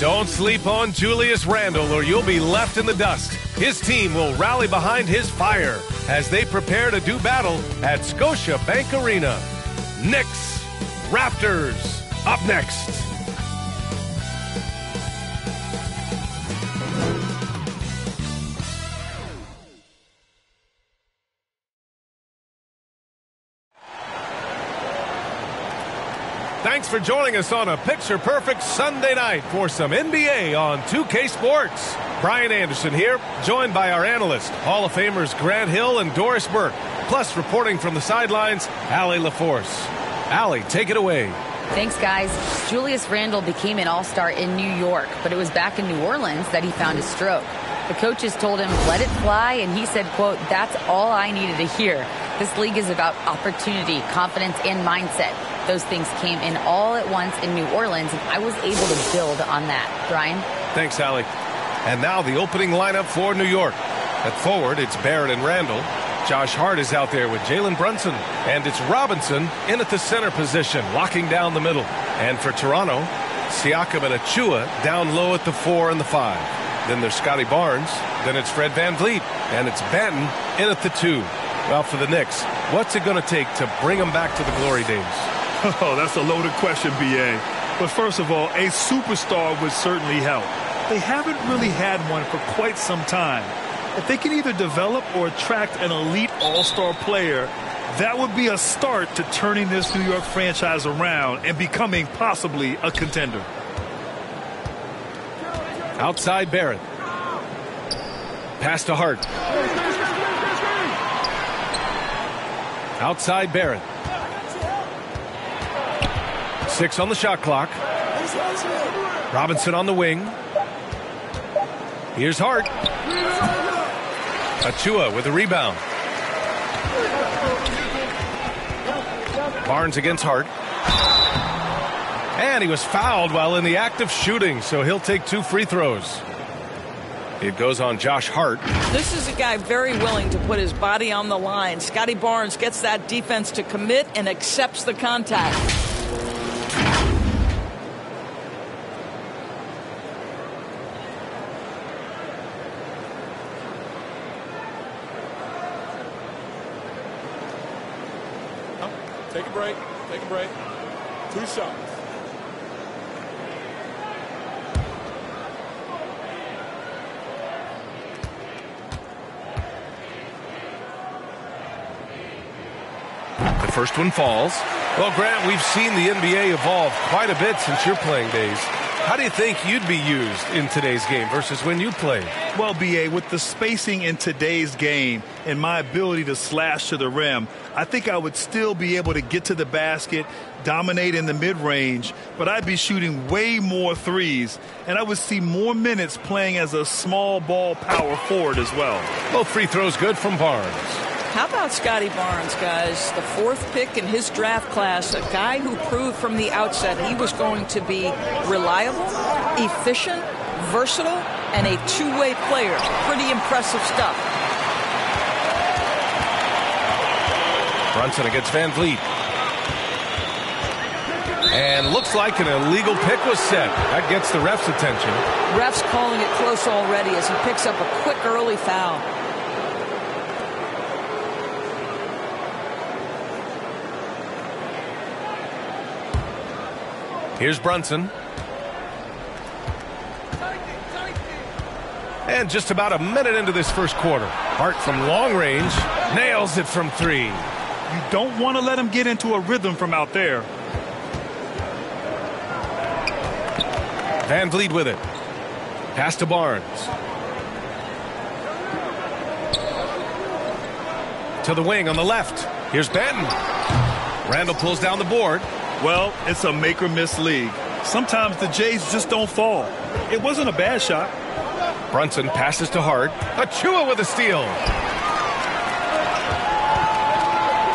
Don't sleep on Julius Randle or you'll be left in the dust. His team will rally behind his fire as they prepare to do battle at Scotia Bank Arena. Knicks, Raptors, up next. Thanks for joining us on a picture perfect Sunday night for some NBA on 2K Sports. Brian Anderson here, joined by our analyst, Hall of Famers Grant Hill and Doris Burke. Plus, reporting from the sidelines, Allie LaForce. Allie, take it away. Thanks, guys. Julius Randle became an all star in New York, but it was back in New Orleans that he found his stroke. The coaches told him, let it fly, and he said, quote, that's all I needed to hear. This league is about opportunity, confidence, and mindset. Those things came in all at once in New Orleans, and I was able to build on that. Brian? Thanks, Allie. And now the opening lineup for New York. At forward, it's Barrett and Randle. Josh Hart is out there with Jalen Brunson. And it's Robinson in at the center position, locking down the middle. And for Toronto, Siakam and Achiuwa down low at the four and the five. Then there's Scotty Barnes. Then it's Fred Van VanVleet. And it's Banton in at the two. Well, for the Knicks, what's it going to take to bring them back to the glory days? Oh, that's a loaded question, B.A. But first of all, a superstar would certainly help. They haven't really had one for quite some time. If they can either develop or attract an elite all-star player, that would be a start to turning this New York franchise around and becoming possibly a contender. Outside Barrett. Pass to Hart. Outside Barrett. Six on the shot clock. Robinson on the wing. Here's Hart. Achiuwa with a rebound. Barnes against Hart. And he was fouled while in the act of shooting, so he'll take two free throws. It goes on Josh Hart. This is a guy very willing to put his body on the line. Scotty Barnes gets that defense to commit and accepts the contact. Take a break. Take a break. Two shots. The first one falls. Well, Grant, we've seen the NBA evolve quite a bit since your playing days. How do you think you'd be used in today's game versus when you played? Well, BA, with the spacing in today's game and my ability to slash to the rim, I think I would still be able to get to the basket, dominate in the mid range, but I'd be shooting way more threes, and I would see more minutes playing as a small ball power forward as well. Both free throws good from Barnes. How about Scotty Barnes, guys? The fourth pick in his draft class, a guy who proved from the outset he was going to be reliable, efficient, versatile, and a two-way player. Pretty impressive stuff. Brunson against VanVleet. And looks like an illegal pick was set. That gets the ref's attention. Ref's calling it close already as he picks up a quick early foul. Here's Brunson. And just about a minute into this first quarter. Hart from long range nails it from three. You don't want to let him get into a rhythm from out there. VanVleet with it. Pass to Barnes. To the wing on the left. Here's Banton. Randle pulls down the board. Well, it's a make or miss league. Sometimes the Jays just don't fall. It wasn't a bad shot. Brunson passes to Hart. Achiuwa with a steal.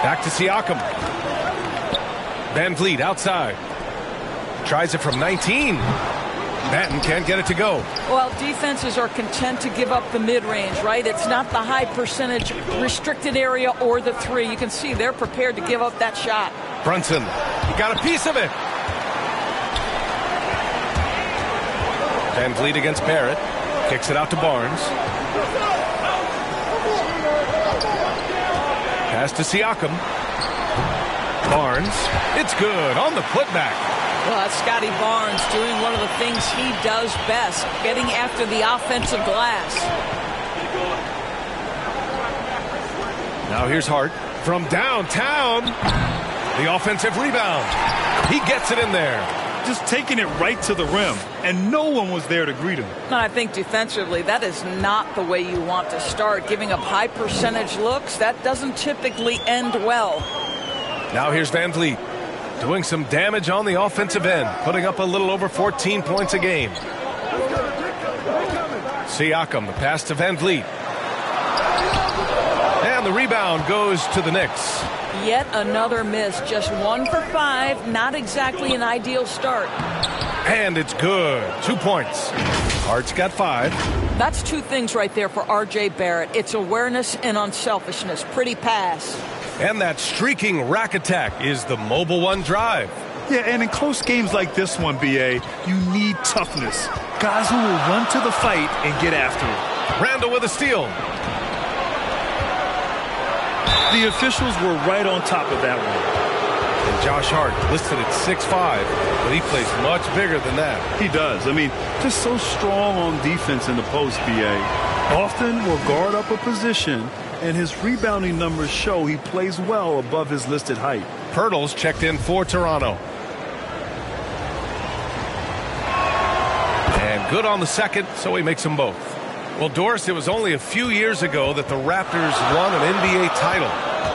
Back to Siakam. VanVleet outside. Tries it from 19. Banton can't get it to go. Well, defenses are content to give up the mid-range, right? It's not the high percentage restricted area or the three. You can see they're prepared to give up that shot. Brunson, he got a piece of it. VanVleet against Barrett. Kicks it out to Barnes. Pass to Siakam. Barnes. It's good on the putback. Well, that's Scotty Barnes doing one of the things he does best, getting after the offensive glass. Now here's Hart from downtown. The offensive rebound. He gets it in there. Just taking it right to the rim, and no one was there to greet him. And I think defensively, that is not the way you want to start. Giving up high percentage looks, that doesn't typically end well. Now here's VanVleet doing some damage on the offensive end, putting up a little over 14 points a game. Siakam, the pass to VanVleet. And the rebound goes to the Knicks. Yet another miss. Just one for five. Not exactly an ideal start. And it's good. Two points. Hart's got five. That's two things right there for R.J. Barrett. It's awareness and unselfishness. Pretty pass. And that streaking rack attack is the Mobile One drive. Yeah, and in close games like this one, BA, you need toughness. Guys who will run to the fight and get after it. Randle with a steal. The officials were right on top of that one. And Josh Hart listed at 6'5", but he plays much bigger than that. He does. I mean, just so strong on defense in the post, BA. Often will guard up a position, and his rebounding numbers show he plays well above his listed height. Poeltl's checked in for Toronto. And good on the second, so he makes them both. Well, Doris, it was only a few years ago that the Raptors won an NBA title.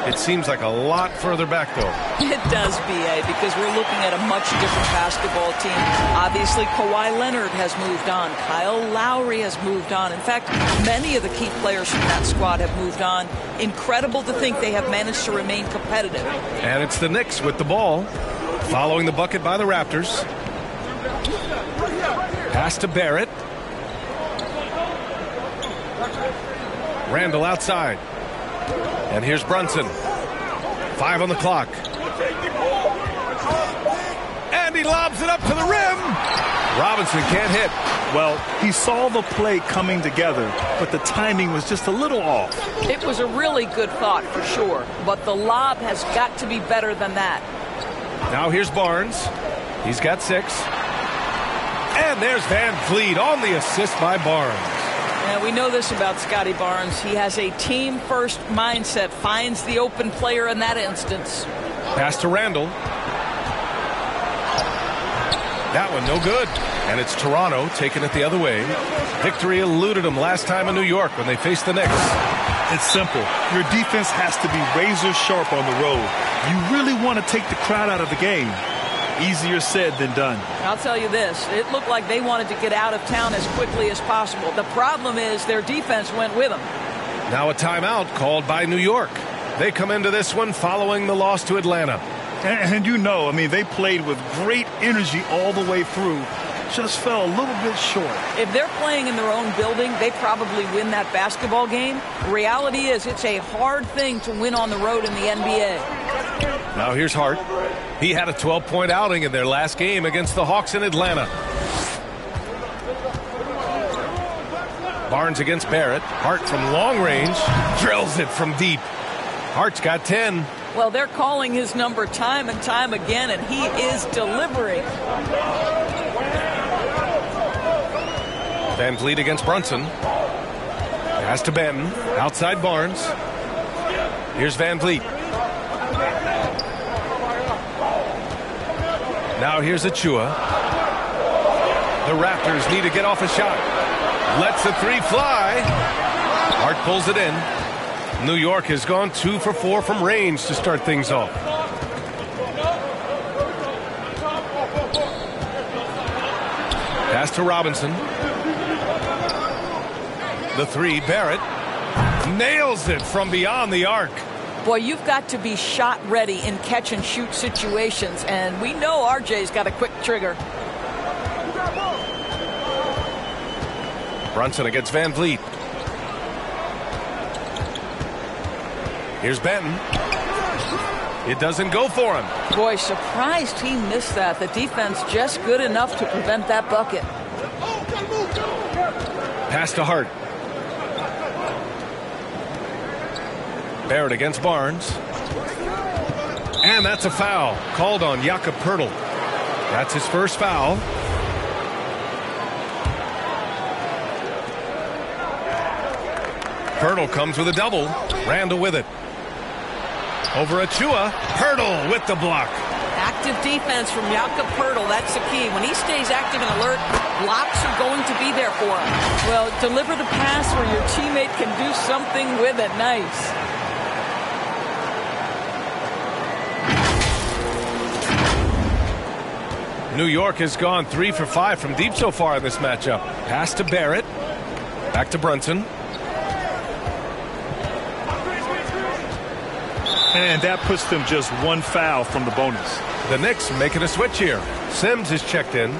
It seems like a lot further back, though. It does, BA, because we're looking at a much different basketball team. Obviously, Kawhi Leonard has moved on. Kyle Lowry has moved on. In fact, many of the key players from that squad have moved on. Incredible to think they have managed to remain competitive. And it's the Knicks with the ball, following the bucket by the Raptors. Pass to Barrett. Randle outside. And here's Brunson. Five on the clock. And he lobs it up to the rim. Robinson can't hit. Well, he saw the play coming together, but the timing was just a little off. It was a really good thought for sure, but the lob has got to be better than that. Now here's Barnes. He's got six. And there's Van Vliet on the assist by Barnes. And we know this about Scotty Barnes. He has a team first mindset, finds the open player in that instance. Pass to Randle. That one no good. And it's Toronto taking it the other way. Victory eluded them last time in New York when they faced the Knicks. It's simple. Your defense has to be razor sharp on the road. You really want to take the crowd out of the game. Easier said than done. I'll tell you this. It looked like they wanted to get out of town as quickly as possible. The problem is their defense went with them. Now a timeout called by New York. They come into this one following the loss to Atlanta. And, and you know, I mean, they played with great energy all the way through. Just fell a little bit short. If they're playing in their own building, they probably win that basketball game. Reality is, it's a hard thing to win on the road in the NBA. Now here's Hart. He had a 12 point outing in their last game against the Hawks in Atlanta. Barnes against Barrett. Hart from long range drills it from deep. Hart's got 10. Well, they're calling his number time and time again, and he is delivering. VanVleet against Brunson. Pass to Banton. Outside Barnes. Here's VanVleet. Now here's Achiuwa. The Raptors need to get off a shot. Lets the three fly. Hart pulls it in. New York has gone two for four from range to start things off. Pass to Robinson. The three, Barrett nails it from beyond the arc. Boy, you've got to be shot ready in catch and shoot situations, and we know RJ's got a quick trigger. Brunson against VanVleet. Here's Banton. It doesn't go for him. Boy, surprised he missed that. The defense just good enough to prevent that bucket. Pass to Hart. Barrett against Barnes. And that's a foul called on Jakob Poeltl. That's his first foul. Poeltl comes with a double. Randle with it. Over Achiuwa. Poeltl with the block. Active defense from Jakob Poeltl. That's the key. When he stays active and alert, blocks are going to be there for him. Well, deliver the pass where your teammate can do something with it. Nice. New York has gone three for five from deep so far in this matchup. Pass to Barrett. Back to Brunson. And that puts them just one foul from the bonus. The Knicks making a switch here. Sims is checked in.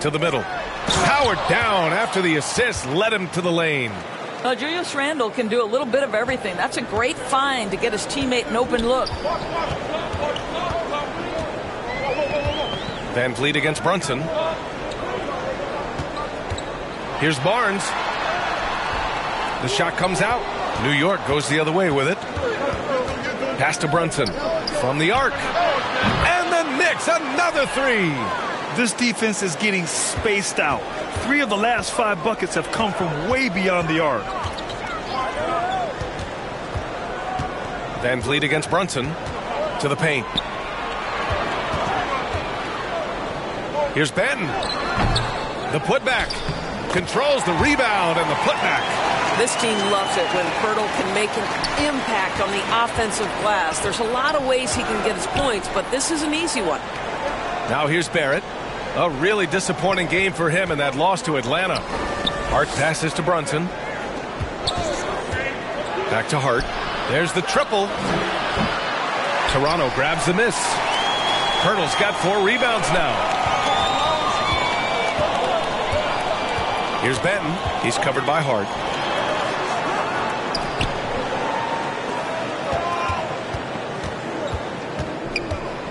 To the middle. Howard down after the assist led him to the lane. Julius Randle can do a little bit of everything. That's a great find to get his teammate an open look. VanVleet against Brunson. Here's Barnes. The shot comes out. New York goes the other way with it. Pass to Brunson from the arc. And the Knicks, another three. This defense is getting spaced out. Three of the last five buckets have come from way beyond the arc. VanVleet against Brunson to the paint. Here's Banton. The putback. Controls the rebound and the putback. This team loves it when Poeltl can make an impact on the offensive glass. There's a lot of ways he can get his points, but this is an easy one. Now here's Barrett. A really disappointing game for him in that loss to Atlanta. Hart passes to Brunson. Back to Hart. There's the triple. Toronto grabs the miss. Poeltl's got four rebounds now. Here's Banton. He's covered by Hart.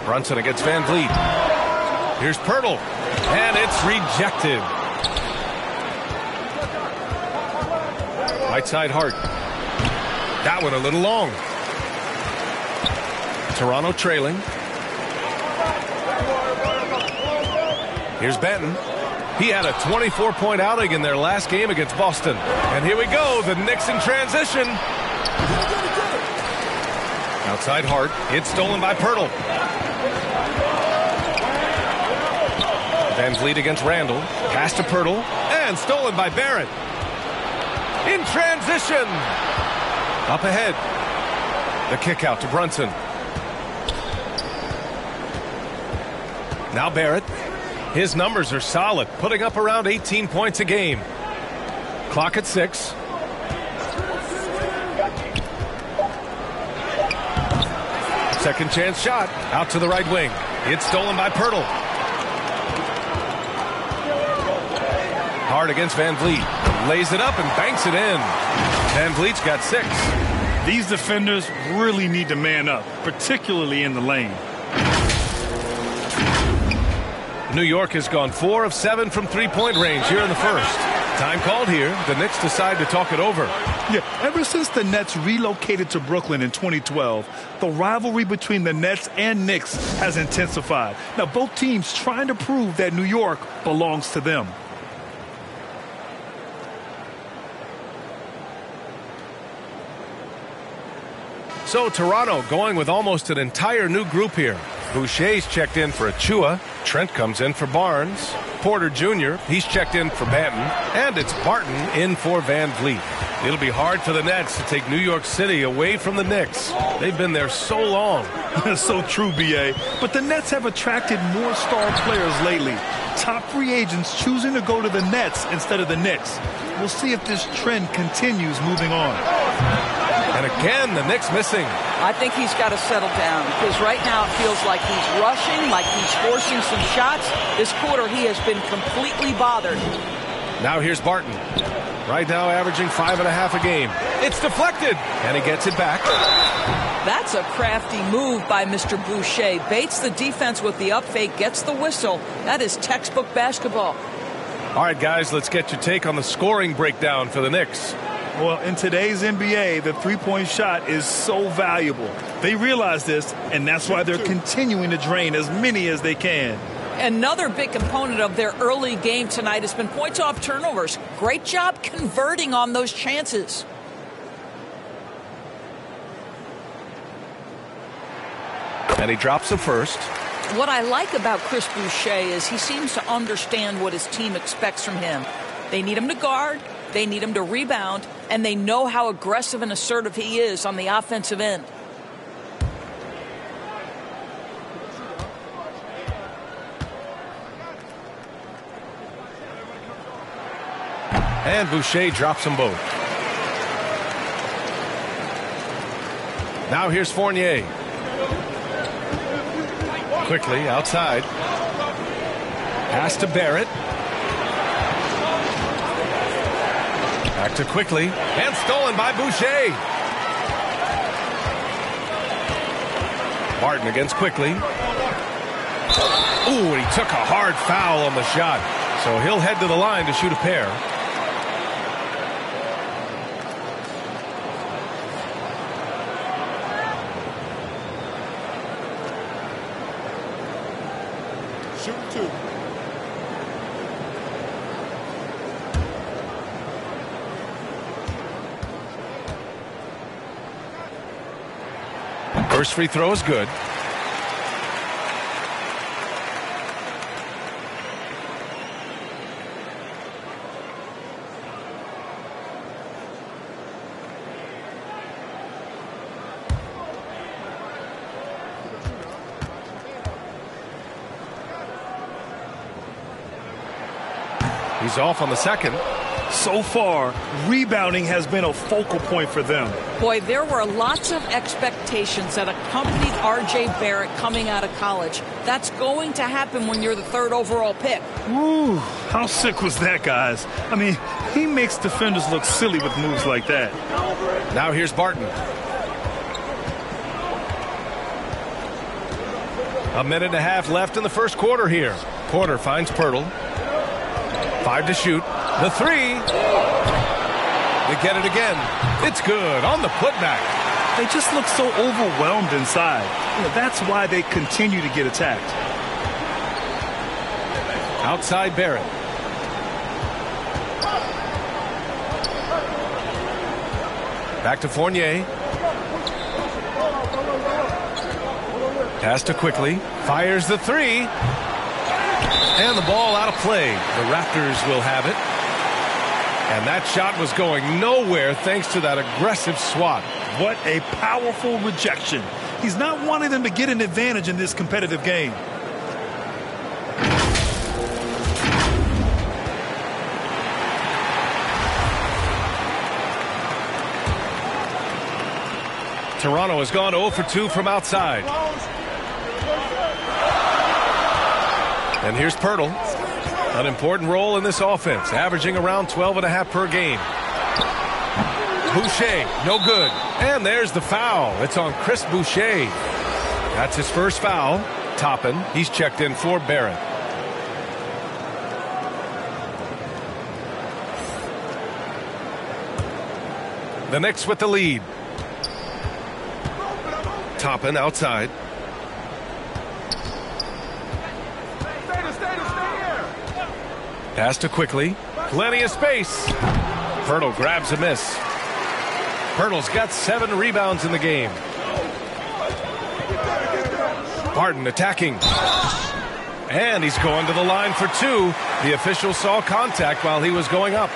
Brunson against VanVleet. Here's Poeltl. And it's rejected. Right side Hart. That one a little long. Toronto trailing. Here's Banton. He had a 24-point outing in their last game against Boston. And here we go, the Knicks in transition. Outside Hart. It's stolen by Poeltl. VanVleet against Randle. Pass to Poeltl. And stolen by Barrett. In transition. Up ahead. The kick out to Brunson. Now Barrett. His numbers are solid, putting up around 18 points a game. Clock at six. Second chance shot out to the right wing. It's stolen by Poeltl. Hart against VanVleet. Lays it up and banks it in. VanVleet's got six. These defenders really need to man up, particularly in the lane. New York has gone four of seven from three-point range here in the first. Time called here. The Knicks decide to talk it over. Yeah, ever since the Nets relocated to Brooklyn in 2012, the rivalry between the Nets and Knicks has intensified. Now, both teams trying to prove that New York belongs to them. So Toronto going with almost an entire new group here. Boucher's checked in for Achiuwa. Trent comes in for Barnes. Porter Jr., he's checked in for Banton. And it's Barton in for Van Vliet. It'll be hard for the Nets to take New York City away from the Knicks. They've been there so long. so true, B.A. But the Nets have attracted more star players lately. Top free agents choosing to go to the Nets instead of the Knicks. We'll see if this trend continues moving on. And again, the Knicks missing. I think he's got to settle down because right now it feels like he's rushing, like he's forcing some shots. This quarter, he has been completely bothered. Now here's Barton. Right now averaging five and a half a game. It's deflected, and he gets it back. That's a crafty move by Mr. Boucher. Baits the defense with the up fake, gets the whistle. That is textbook basketball. All right, guys, let's get your take on the scoring breakdown for the Knicks. Well, in today's NBA, the three-point shot is so valuable. They realize this, and that's why they're continuing to drain as many as they can. Another big component of their early game tonight has been points off turnovers. Great job converting on those chances. And he drops the first. What I like about Chris Boucher is he seems to understand what his team expects from him. They need him to guard, they need him to rebound, and they know how aggressive and assertive he is on the offensive end. And Boucher drops them both. Now here's Fournier. Quickley outside. Pass to Barrett. Back to Quickley. And stolen by Boucher. Martin against Quickley. Ooh, and he took a hard foul on the shot. So he'll head to the line to shoot a pair. First free throw is good. He's off on the second. So far, rebounding has been a focal point for them. Boy, there were lots of expectations that accompanied R.J. Barrett coming out of college. That's going to happen when you're the third overall pick. Woo, how sick was that, guys? I mean, he makes defenders look silly with moves like that. Now here's Barton. A minute and a half left in the first quarter here. Porter finds Poeltl. Five to shoot. The three. They get it again. It's good on the putback. They just look so overwhelmed inside. You know, that's why they continue to get attacked. Outside Barrett. Back to Fournier. Pass to Quickley. Fires the three. And the ball out of play. The Raptors will have it. And that shot was going nowhere thanks to that aggressive swat. What a powerful rejection. He's not wanting them to get an advantage in this competitive game. Toronto has gone 0 for 2 from outside. And here's Poeltl. An important role in this offense, averaging around 12 and a half per game. Boucher, no good. And there's the foul. It's on Chris Boucher. That's his first foul. Toppin, he's checked in for Barrett. The Knicks with the lead. Toppin outside. Pass to Quickley. Plenty of space. Poeltl grabs a miss. Poeltl's got seven rebounds in the game. Barton attacking. And he's going to the line for two. The official saw contact while he was going up.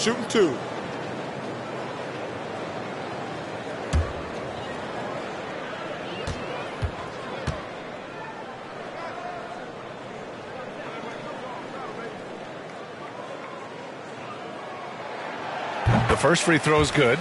Shooting two. The first free throw is good.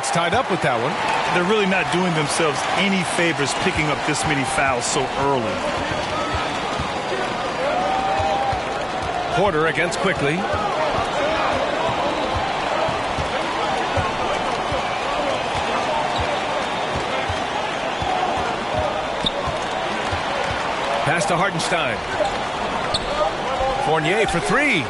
And it's tied up with that one. They're really not doing themselves any favors picking up this many fouls so early. Porter against Quickley. Pass to Hartenstein. Fournier for three.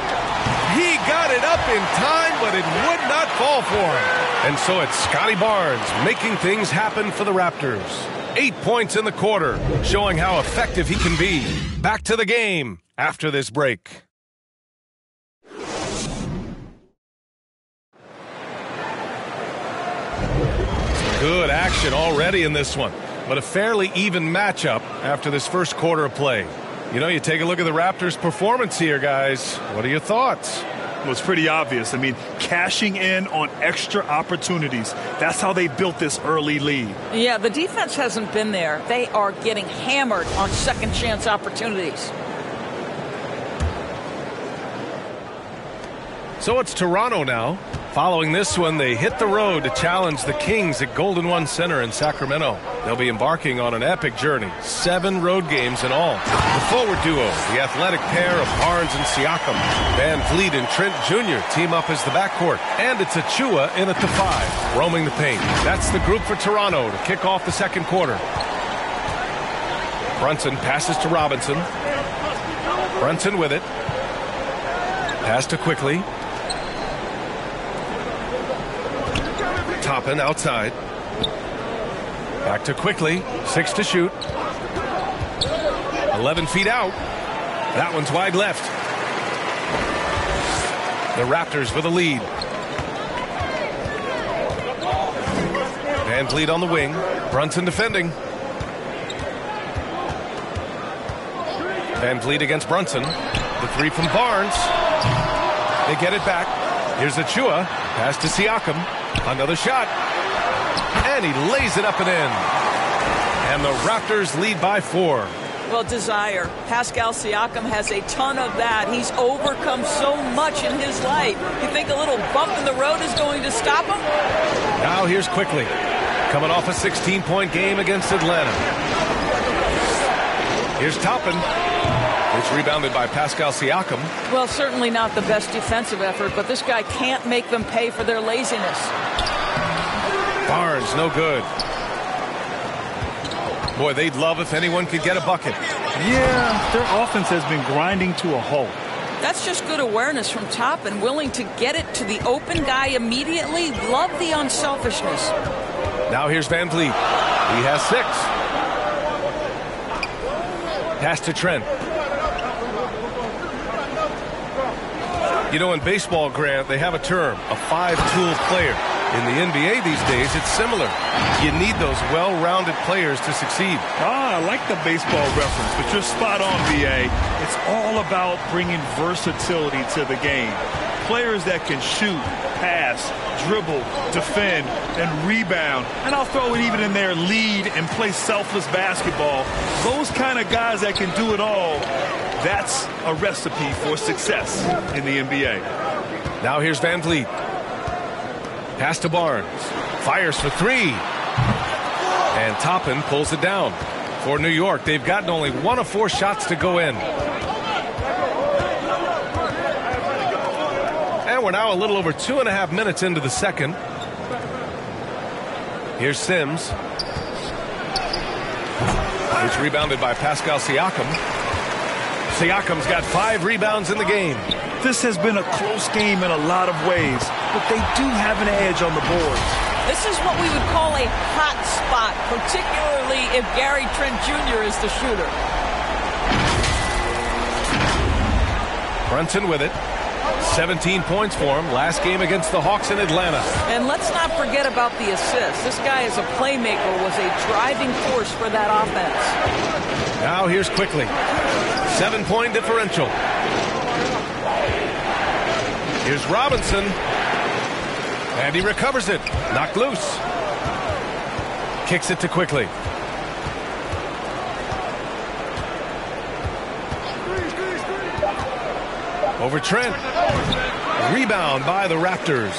He got it up in time, but it would not fall for him. And so it's Scotty Barnes making things happen for the Raptors. Eight points in the quarter, showing how effective he can be. Back to the game after this break. Good action already in this one, but a fairly even matchup after this first quarter of play. You know, you take a look at the Raptors' performance here, guys. What are your thoughts? Well, it's pretty obvious. I mean, cashing in on extra opportunities. That's how they built this early lead. Yeah, the defense hasn't been there. They are getting hammered on second chance opportunities. So it's Toronto now. Following this one, they hit the road to challenge the Kings at Golden One Center in Sacramento. They'll be embarking on an epic journey, seven road games in all. The forward duo, the athletic pair of Barnes and Siakam, Van Vleet and Trent Jr. team up as the backcourt, and it's Achiuwa in at the five, roaming the paint. That's the group for Toronto to kick off the second quarter. Brunson passes to Robinson. Brunson with it. Pass to Quickley. Toppin outside. Back to Quickley. Six to shoot. 11 feet out. That one's wide left. The Raptors with a lead. Van Vleet on the wing. Brunson defending. Van Vleet against Brunson. The three from Barnes. They get it back. Here's Achiuwa. Pass to Siakam. Another shot. And he lays it up and in. And the Raptors lead by four. Well, desire. Pascal Siakam has a ton of that. He's overcome so much in his life. You think a little bump in the road is going to stop him? Now here's Quickley. Coming off a 16 point game against Atlanta. Here's Toppin. It's rebounded by Pascal Siakam. Well, certainly not the best defensive effort, but this guy can't make them pay for their laziness. Barnes, no good. Boy, they'd love if anyone could get a bucket. Yeah, their offense has been grinding to a halt. That's just good awareness from top and willing to get it to the open guy immediately. Love the unselfishness. Now here's VanVleet. He has six. Pass to Trent. You know, in baseball, Grant, they have a term, a five-tool player. In the NBA these days, it's similar. You need those well-rounded players to succeed. Ah, I like the baseball reference, but you're spot on, BA. It's all about bringing versatility to the game. Players that can shoot, pass, dribble, defend, and rebound. And I'll throw it even in there, lead and play selfless basketball. Those kind of guys that can do it all, that's a recipe for success in the NBA. Now here's VanVleet. Pass to Barnes. Fires for three. And Toppin pulls it down. For New York, they've gotten only one of four shots to go in. And we're now a little over two and a half minutes into the second. Here's Sims. It's rebounded by Pascal Siakam. Siakam's got five rebounds in the game. This has been a close game in a lot of ways, but they do have an edge on the boards. This is what we would call a hot spot, particularly if Gary Trent Jr. is the shooter. Brunson with it. 17 points for him last game against the Hawks in Atlanta. And let's not forget about the assist. This guy is a playmaker, was a driving force for that offense. Now here's Quickley. Seven point differential. Here's Robinson. And he recovers it. Knocked loose. Kicks it to Quickley. Over Trent. Rebound by the Raptors.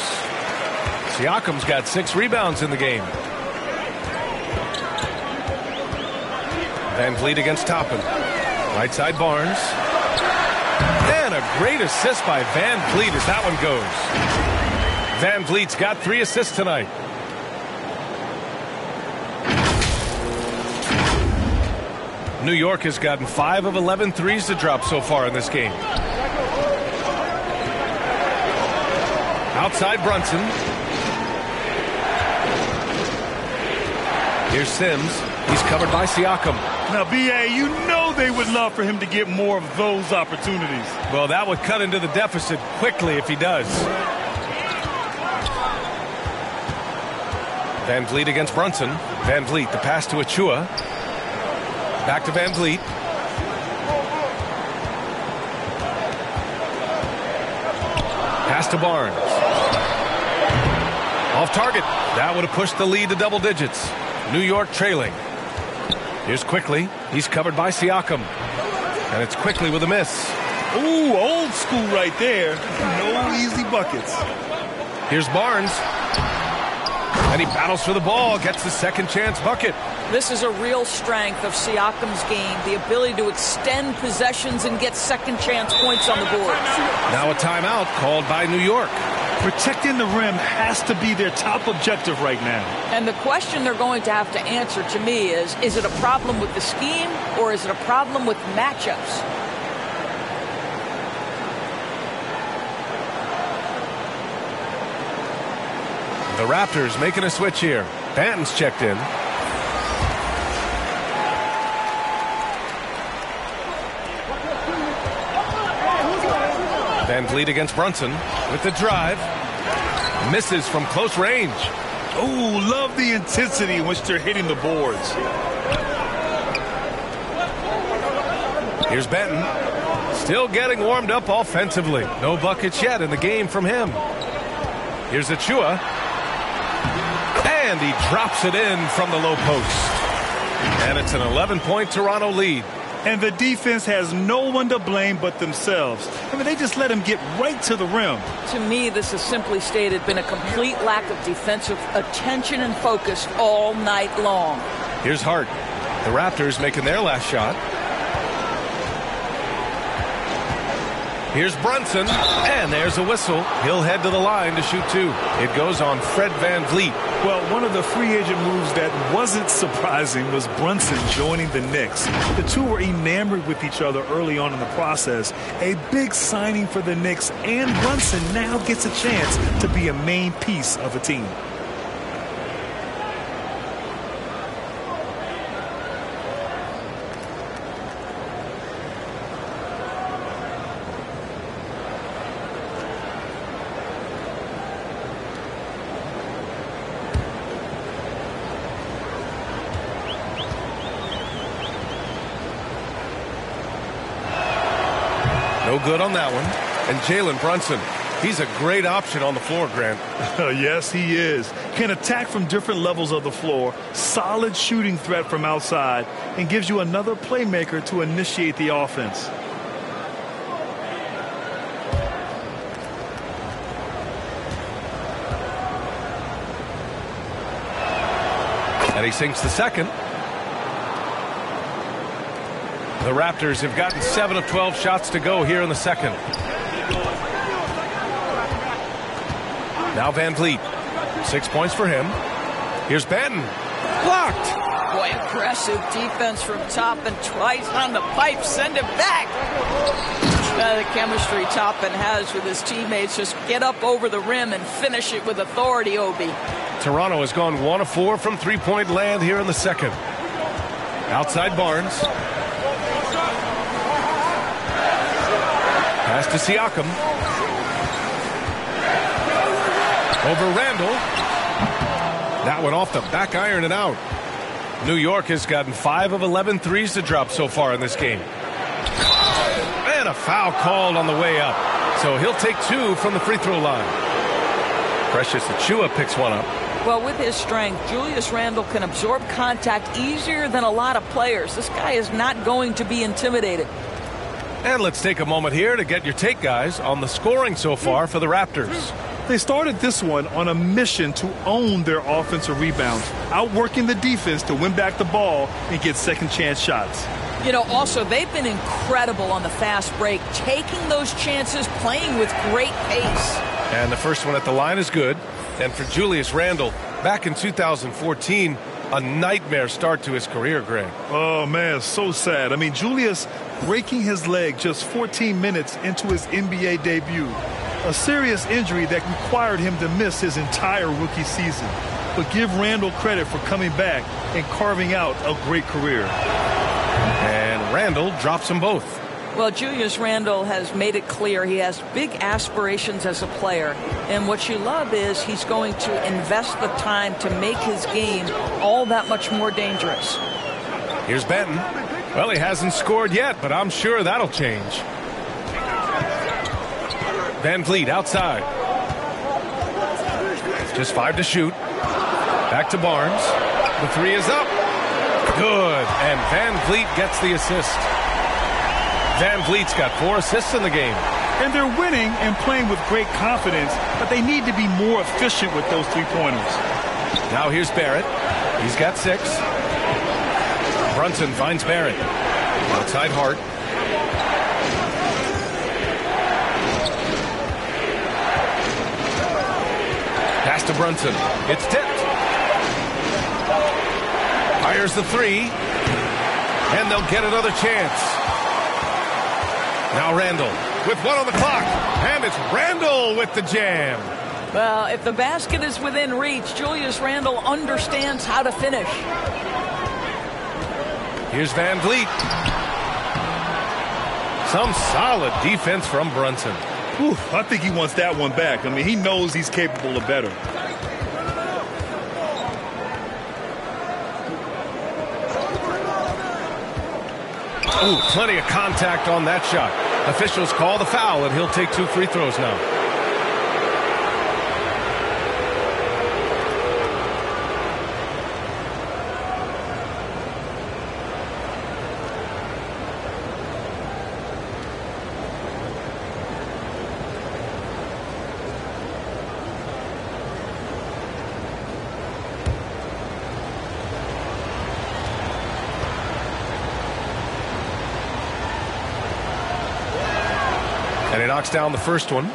Siakam's got six rebounds in the game. VanVleet against Toppin. Right side Barnes. And a great assist by Van Vliet as that one goes. VanVleet's got three assists tonight. New York has gotten 5 of 11 threes to drop so far in this game. Outside Brunson. Here's Sims. He's covered by Siakam. Now, B.A., you know they would love for him to get more of those opportunities. Well, that would cut into the deficit quickly if he does. VanVleet against Brunson. VanVleet, the pass to Achiuwa. Back to VanVleet. Pass to Barnes. Off target. That would have pushed the lead to double digits. New York trailing. Here's Quickley. He's covered by Siakam. And it's Quickley with a miss. Ooh, old school right there. No easy buckets. Here's Barnes. And he battles for the ball, gets the second chance bucket. This is a real strength of Siakam's game, the ability to extend possessions and get second chance points on the board. Now a timeout called by New York. Protecting the rim has to be their top objective right now. And the question they're going to have to answer to me is, is it a problem with the scheme or is it a problem with matchups? The Raptors making a switch here. Banton's checked in. VanVleet against Brunson with the drive. Misses from close range. Oh, love the intensity in which they're hitting the boards. Here's Banton. Still getting warmed up offensively. No buckets yet in the game from him. Here's Achiuwa. And he drops it in from the low post. And it's an 11-point Toronto lead. And the defense has no one to blame but themselves. I mean, they just let him get right to the rim. To me, this has simply stated been a complete lack of defensive attention and focus all night long. Here's Hart. The Raptors making their last shot. Here's Brunson, and there's a whistle. He'll head to the line to shoot two. It goes on Fred VanVleet. Well, one of the free agent moves that wasn't surprising was Brunson joining the Knicks. The two were enamored with each other early on in the process. A big signing for the Knicks, and Brunson now gets a chance to be a main piece of a team. Good on that one. And Jalen Brunson, he's a great option on the floor, Grant. yes, he is. Can attack from different levels of the floor, solid shooting threat from outside, and gives you another playmaker to initiate the offense. And he sinks the second. The Raptors have gotten 7 of 12 shots to go here in the second. Now VanVleet. Six points for him. Here's Banton. Blocked. Boy, aggressive defense from Toppin twice on the pipe. Send it back. Uh, the chemistry Toppin has with his teammates. Just get up over the rim and finish it with authority, Obi. Toronto has gone one of four from three-point land here in the second. Outside Barnes. Pass to Siakam. Over Randle. That one off the back iron and out. New York has gotten 5 of 11 threes to drop so far in this game. And a foul called on the way up. So he'll take two from the free throw line. Precious Achiuwa picks one up. Well, with his strength, Julius Randle can absorb contact easier than a lot of players. This guy is not going to be intimidated. And let's take a moment here to get your take, guys, on the scoring so far for the Raptors. They started this one on a mission to own their offensive rebounds, outworking the defense to win back the ball and get second chance shots. You know, also, they've been incredible on the fast break, taking those chances, playing with great pace. And the first one at the line is good. And for Julius Randle, back in 2014, a nightmare start to his career, Greg. Oh, man, so sad. I mean, Julius breaking his leg just 14 minutes into his NBA debut. A serious injury that required him to miss his entire rookie season. But give Randle credit for coming back and carving out a great career. And Randle drops them both. Well, Julius Randle has made it clear he has big aspirations as a player. And what you love is he's going to invest the time to make his game all that much more dangerous. Here's Banton. Well, he hasn't scored yet, but I'm sure that'll change. VanVleet outside. Just five to shoot. Back to Barnes. The three is up. Good. And Van Vliet gets the assist. VanVleet's got four assists in the game. And they're winning and playing with great confidence, but they need to be more efficient with those three pointers. Now here's Barrett. He's got six. Brunson finds Barrett. Outside Hart. Pass to Brunson. It's tipped. Fires the three. And they'll get another chance. Now Randle with one on the clock. And it's Randle with the jam. Well, if the basket is within reach, Julius Randle understands how to finish. Here's Van Vliet. Some solid defense from Brunson. Whew, I think he wants that one back. I mean, he knows he's capable of better. Ooh, plenty of contact on that shot. Officials call the foul, and he'll take two free throws now. Knocks down the first one.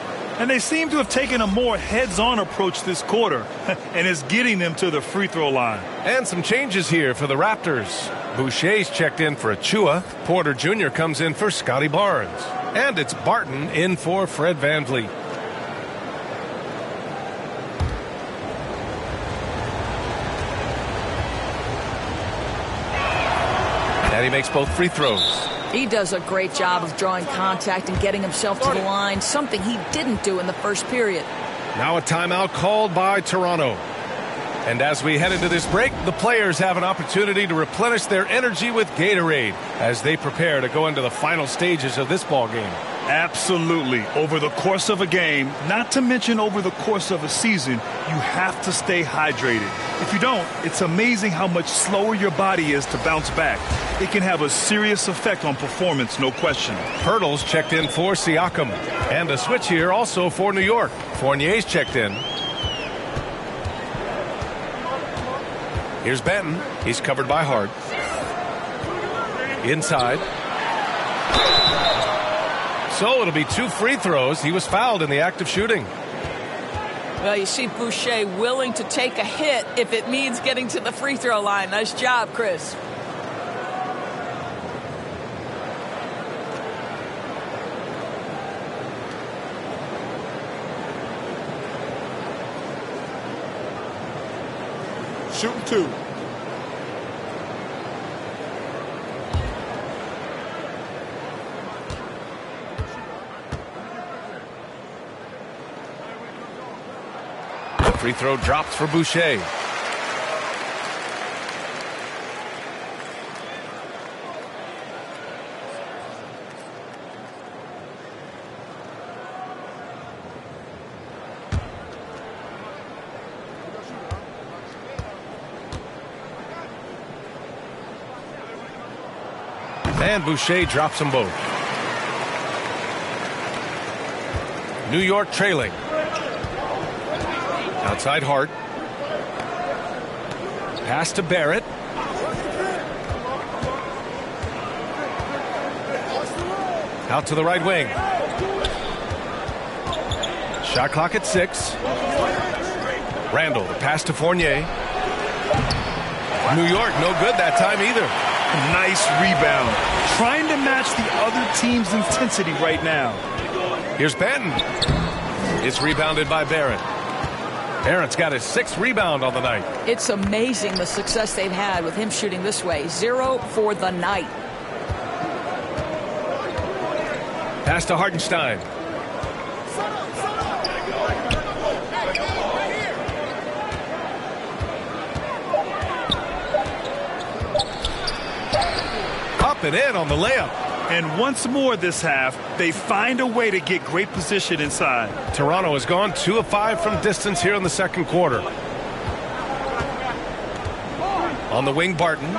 And they seem to have taken a more heads-on approach this quarter, and it's getting them to the free throw line. And some changes here for the Raptors. Boucher's checked in for Achiuwa. Porter Jr. comes in for Scotty Barnes. And it's Barton in for Fred VanVleet. And he makes both free throws. He does a great job of drawing contact and getting himself to the line, something he didn't do in the first period. Now a timeout called by Toronto. And as we head into this break, the players have an opportunity to replenish their energy with Gatorade as they prepare to go into the final stages of this ball game. Absolutely. Over the course of a game, not to mention over the course of a season, you have to stay hydrated. If you don't, it's amazing how much slower your body is to bounce back. It can have a serious effect on performance, no question. Poeltl's checked in for Siakam. And a switch here also for New York. Fournier's checked in. Here's Banton. He's covered by Hart. Inside. So it'll be two free throws. He was fouled in the act of shooting. Well, you see Boucher willing to take a hit if it means getting to the free throw line. Nice job, Chris. Shooting two. Free throw drops for Boucher. And Boucher drops them both. New York trailing. Outside Hart. Pass to Barrett. Out to the right wing. Shot clock at six. Randle, the pass to Fournier. New York, no good that time either. Nice rebound. Trying to match the other team's intensity right now. Here's Banton. It's rebounded by Barrett. Barrett's got his sixth rebound on the night. It's amazing the success they've had with him shooting this way. Zero for the night. Pass to Hartenstein. Up and in on the layup. And once more this half, they find a way to get great position inside. Toronto has gone two of five from distance here in the second quarter. On the wing, Barton.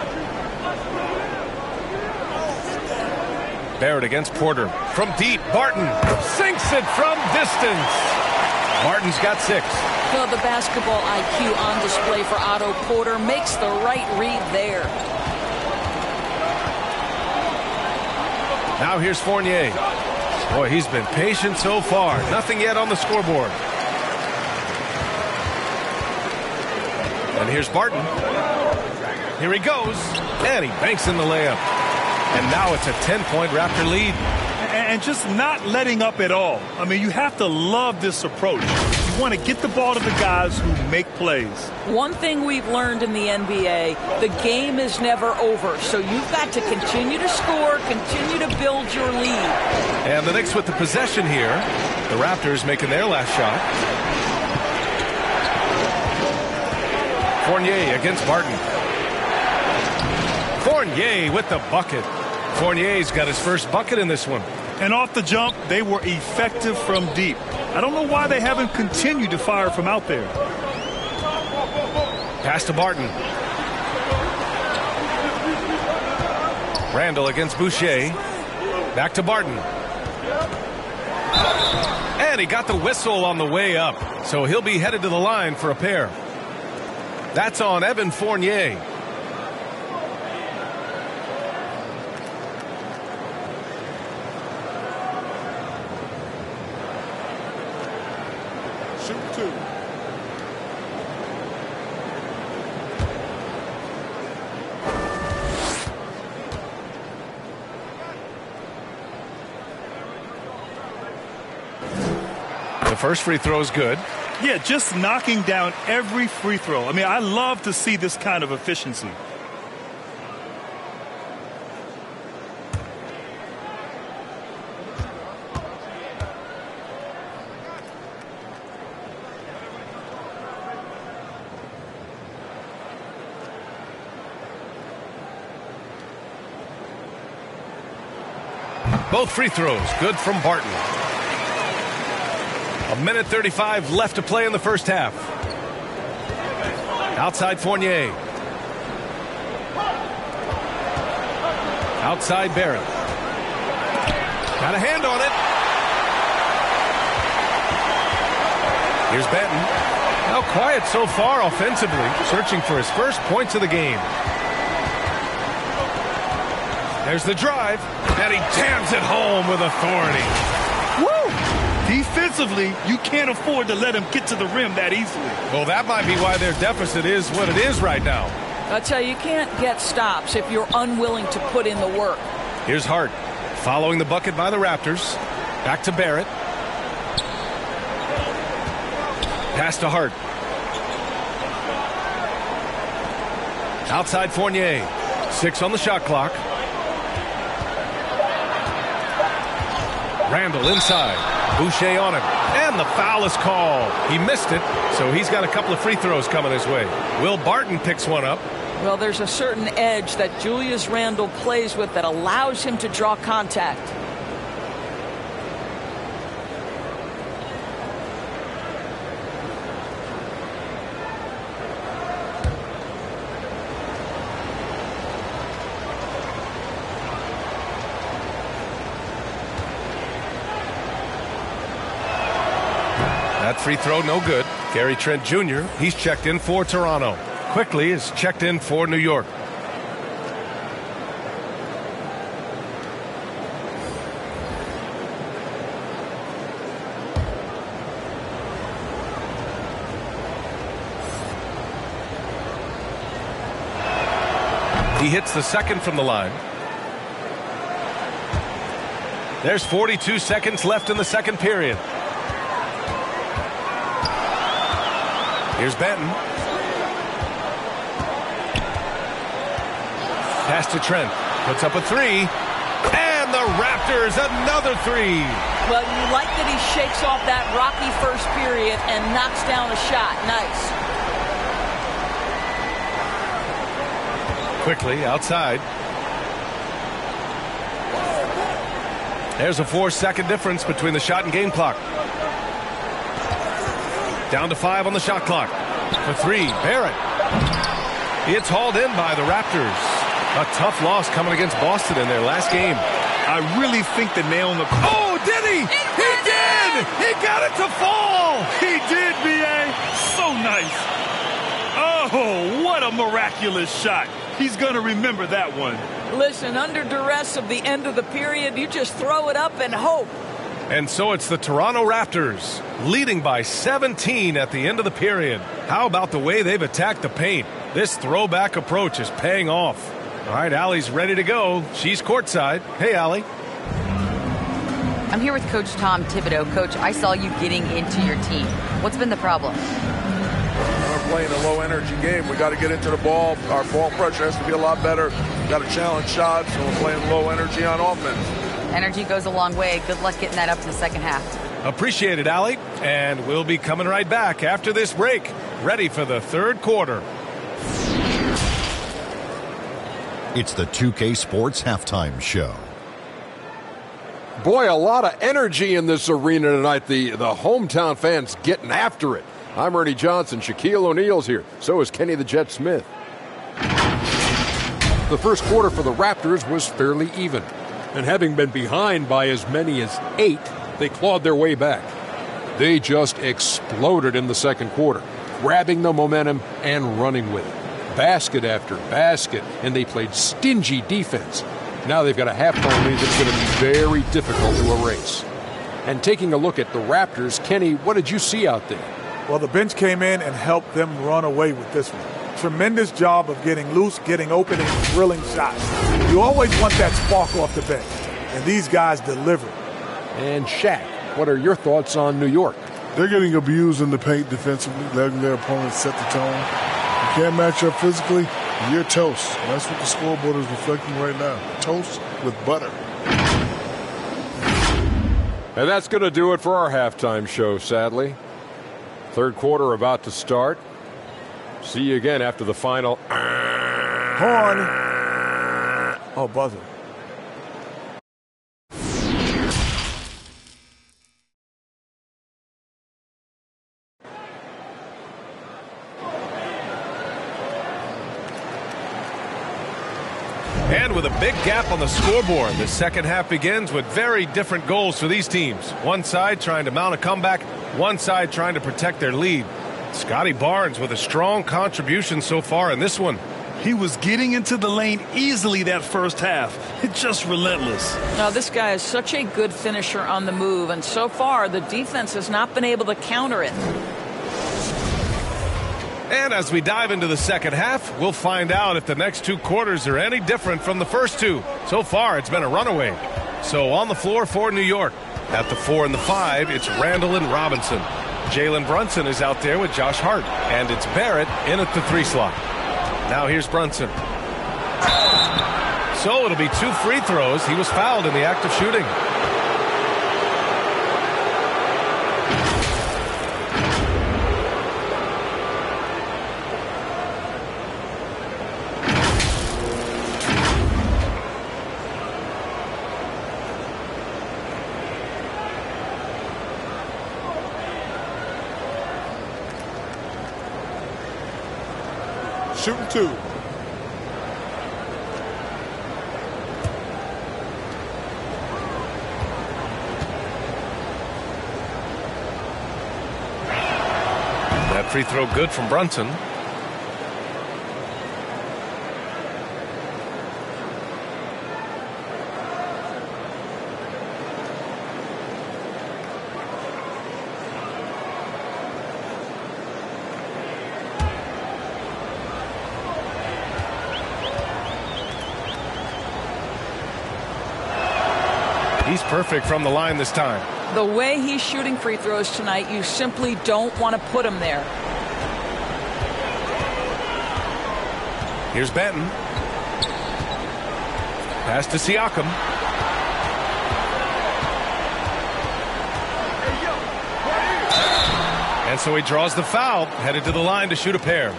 Barrett against Porter. From deep, Barton sinks it from distance. Barton's got six. Well, the basketball IQ on display for Otto Porter makes the right read there. Now here's Fournier. Boy, he's been patient so far. Nothing yet on the scoreboard. And here's Barton. Here he goes. And he banks in the layup. And now it's a 10-point Raptor lead. And just not letting up at all. I mean, you have to love this approach. You want to get the ball to the guys who make plays. One thing we've learned in the NBA, the game is never over. So you've got to continue to score, continue to build your lead. And the Knicks with the possession here. The Raptors making their last shot. Fournier against Barton. Fournier with the bucket. Fournier's got his first bucket in this one. And off the jump, they were effective from deep. I don't know why they haven't continued to fire from out there. Pass to Barton. Randle against Boucher. Back to Barton. And he got the whistle on the way up. So he'll be headed to the line for a pair. That's on Evan Fournier. Shoot two. The first free throw is good. Yeah, just knocking down every free throw. I mean, I love to see this kind of efficiency. Both free throws good from Barton. Minute 35 left to play in the first half. Outside Fournier. Outside Barrett. Got a hand on it. Here's Banton. Now quiet so far offensively, searching for his first points of the game. There's the drive, and he jams it home with authority. Woo! Defensively, you can't afford to let him get to the rim that easily. Well, that might be why their deficit is what it is right now. I tell you, you can't get stops if you're unwilling to put in the work. Here's Hart, following the bucket by the Raptors. Back to Barrett. Pass to Hart. Outside Fournier. Six on the shot clock. Randle inside. Boucher on him. And the foul is called. He missed it, so he's got a couple of free throws coming his way. Will Barton picks one up. Well, there's a certain edge that Julius Randle plays with that allows him to draw contact. That free throw, no good. Gary Trent Jr., he's checked in for Toronto. Quickley is checked in for New York. He hits the second from the line. There's 42 seconds left in the second period. Here's Banton. Pass to Trent. Puts up a three. And the Raptors another three. Well, you like that he shakes off that rocky first period and knocks down a shot. Nice. Quickley outside. There's a four second difference between the shot and game clock. Down to five on the shot clock. For three, Barrett. It's hauled in by the Raptors. A tough loss coming against Boston in their last game. I really think the nail in the... Oh, did he? He did! He got it to fall! He did, B.A. So nice. Oh, what a miraculous shot. He's going to remember that one. Listen, under duress of the end of the period, you just throw it up and hope. And so it's the Toronto Raptors leading by 17 at the end of the period. How about the way they've attacked the paint? This throwback approach is paying off. All right, Allie's ready to go. She's courtside. Hey, Allie. I'm here with Coach Tom Thibodeau. Coach, I saw you getting into your team. What's been the problem? We're playing a low energy game. We got to get into the ball. Our ball pressure has to be a lot better. We've Got to challenge shots, and we're playing low energy on offense. Energy goes a long way. Good luck getting that up in the second half. Appreciate it, Allie. And we'll be coming right back after this break, ready for the third quarter. It's the 2K Sports Halftime Show. Boy, a lot of energy in this arena tonight. The, the hometown fans getting after it. I'm Ernie Johnson. Shaquille O'Neal's here. So is Kenny the Jet Smith. The first quarter for the Raptors was fairly even. And having been behind by as many as eight, they clawed their way back. They just exploded in the second quarter, grabbing the momentum and running with it. Basket after basket, and they played stingy defense. Now they've got a halftime lead that's going to be very difficult to erase. And taking a look at the Raptors, Kenny, what did you see out there? Well, the bench came in and helped them run away with this one. Tremendous job of getting loose, getting open, and drilling shots. You always want that spark off the bench, and these guys delivered. And Shaq, what are your thoughts on New York? They're getting abused in the paint defensively, letting their opponents set the tone. You can't match up physically, you're toast. That's what the scoreboard is reflecting right now. Toast with butter. And that's going to do it for our halftime show, sadly. Third quarter about to start. See you again after the final. Horn. Oh, buzzer. Gap on the scoreboard, the second half begins with very different goals for these teams. One side trying to mount a comeback, one side trying to protect their lead. Scotty Barnes with a strong contribution so far in this one. He was getting into the lane easily that first half. It's just relentless. Now, this guy is such a good finisher on the move, and so far the defense has not been able to counter it. And as we dive into the second half, we'll find out if the next two quarters are any different from the first two. So far, it's been a runaway. So on the floor for New York. At the four and the five, it's Randle and Robinson. Jalen Brunson is out there with Josh Hart. And it's Barrett in at the three slot. Now here's Brunson. So it'll be two free throws. He was fouled in the act of shooting. Shooting two. That free throw good from Brunson. Perfect from the line this time. The way he's shooting free throws tonight, you simply don't want to put him there. Here's Banton. Pass to Siakam. And so he draws the foul, headed to the line to shoot a pair.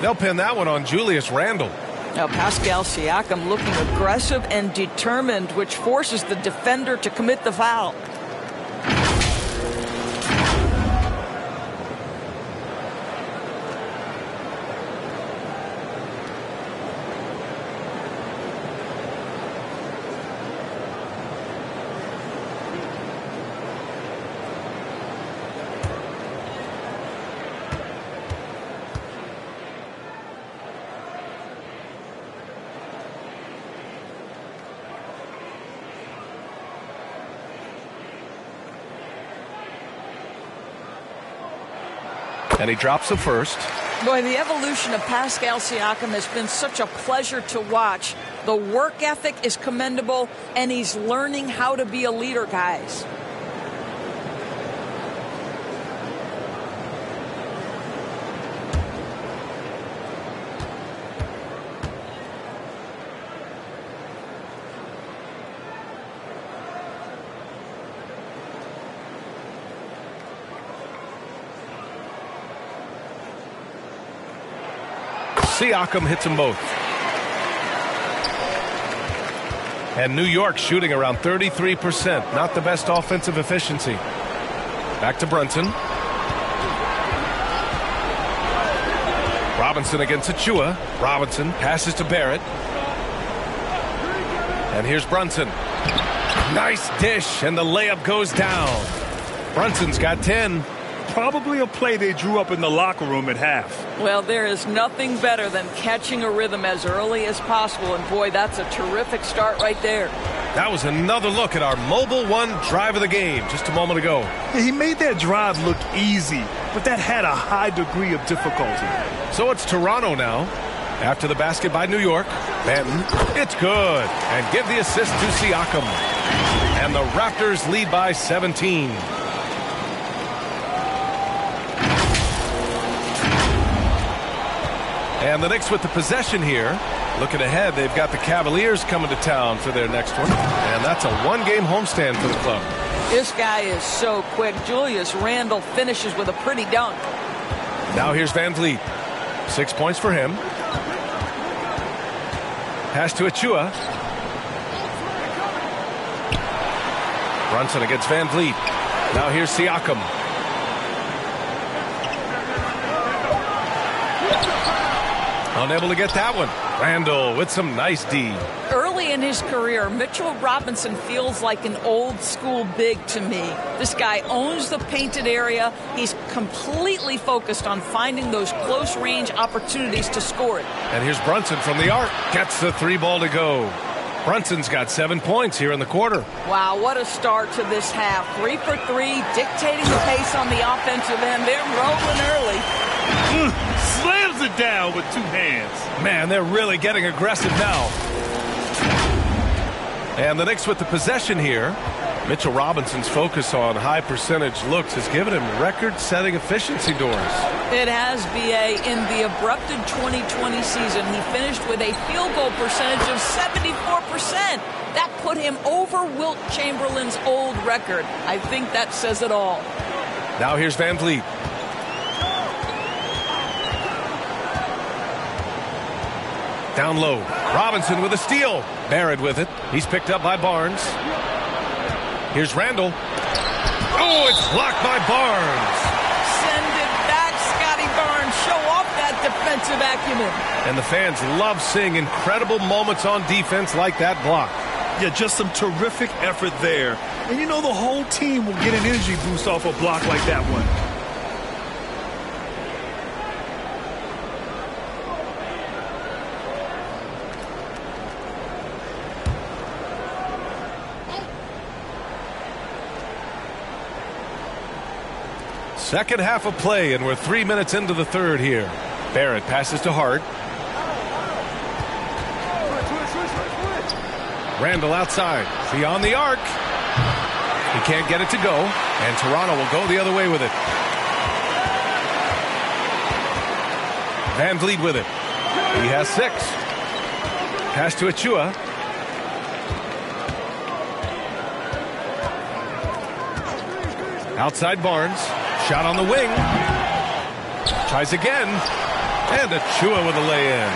They'll pin that one on Julius Randle. Now Pascal Siakam looking aggressive and determined, which forces the defender to commit the foul. And he drops the first. Boy, the evolution of Pascal Siakam has been such a pleasure to watch. The work ethic is commendable, and he's learning how to be a leader, guys. Siakam hits them both. And New York shooting around 33%. Not the best offensive efficiency. Back to Brunson. Robinson against Achiuwa. Robinson passes to Barrett. And here's Brunson. Nice dish, and the layup goes down. Brunson's got 10. Probably a play they drew up in the locker room at half. Well, there is nothing better than catching a rhythm as early as possible. And boy, that's a terrific start right there. That was another look at our Mobil 1 drive of the game just a moment ago. Yeah, he made that drive look easy, but that had a high degree of difficulty. So it's Toronto now. After the basket by New York, Banton, it's good. And give the assist to Siakam. And the Raptors lead by 17. And the Knicks with the possession here. Looking ahead, they've got the Cavaliers coming to town for their next one. And that's a one-game homestand for the club. This guy is so quick. Julius Randle finishes with a pretty dunk. Now here's VanVleet. Six points for him. Pass to Achiuwa. Brunson against VanVleet. Now here's Siakam. Unable to get that one. Randle with some nice D. Early in his career, Mitchell Robinson feels like an old school big to me. This guy owns the painted area. He's completely focused on finding those close range opportunities to score it. And here's Brunson from the arc. Gets the three ball to go. Brunson's got seven points here in the quarter. Wow, what a start to this half. Three for three, dictating the pace on the offensive end. They're rolling early. Mm. Slams it down with two hands. Man, they're really getting aggressive now. And the Knicks with the possession here. Mitchell Robinson's focus on high percentage looks has given him record-setting efficiency doors. It has, BA. In the abrupted 2020 season, he finished with a field goal percentage of 74%. That put him over Wilt Chamberlain's old record. I think that says it all. Now here's VanVleet. Down low. Robinson with a steal. Barrett with it. He's picked up by Barnes. Here's Randle. Oh, it's blocked by Barnes. Send it back, Scotty Barnes. Show off that defensive acumen. And the fans love seeing incredible moments on defense like that block. Yeah, just some terrific effort there. And you know the whole team will get an energy boost off a block like that one. Second half of play, and we're three minutes into the third here. Barrett passes to Hart. Randle outside. Beyond the arc. He can't get it to go, and Toronto will go the other way with it. VanVleet with it. He has six. Pass to Achiuwa. Outside Barnes. Shot on the wing. Tries again. And Achiuwa with a lay-in.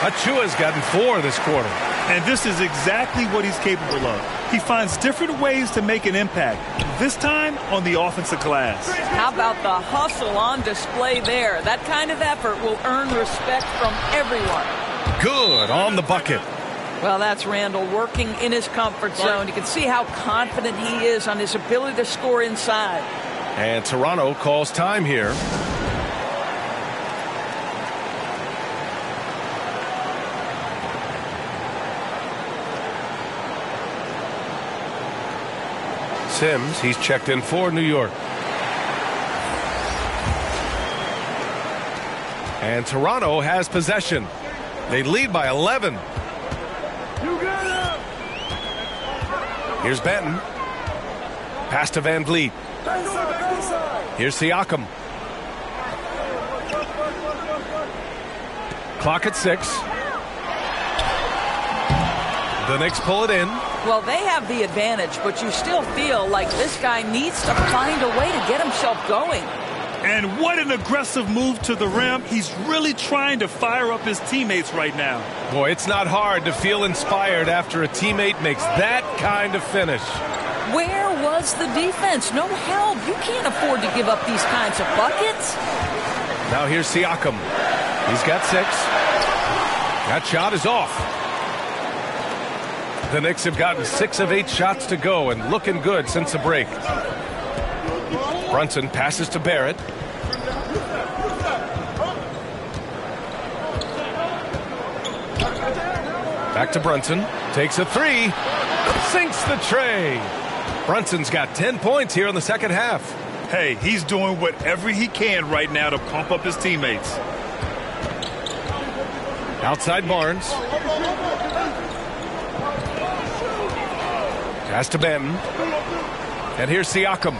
Achiuwa's gotten four this quarter. And this is exactly what he's capable of. He finds different ways to make an impact. This time on the offensive glass. How about the hustle on display there? That kind of effort will earn respect from everyone. Good on the bucket. Well, that's Randle working in his comfort zone. You can see how confident he is on his ability to score inside. And Toronto calls time here. Sims, he's checked in for New York. And Toronto has possession. They lead by 11. Here's Banton. Pass to VanVleet. Here's Siakam. Clock at six. The Knicks pull it in. Well, they have the advantage, but you still feel like this guy needs to find a way to get himself going. And what an aggressive move to the rim. He's really trying to fire up his teammates right now. Boy, it's not hard to feel inspired after a teammate makes that kind of finish. Where was the defense? No help. You can't afford to give up these kinds of buckets. Now here's Siakam. He's got six. That shot is off. The Knicks have gotten six of eight shots to go and looking good since the break. Brunson passes to Barrett. Back to Brunson. Takes a three. Sinks the tray. Brunson's got 10 points here in the second half. Hey, he's doing whatever he can right now to pump up his teammates. Outside Barnes. Pass to Banton. And here's Siakam.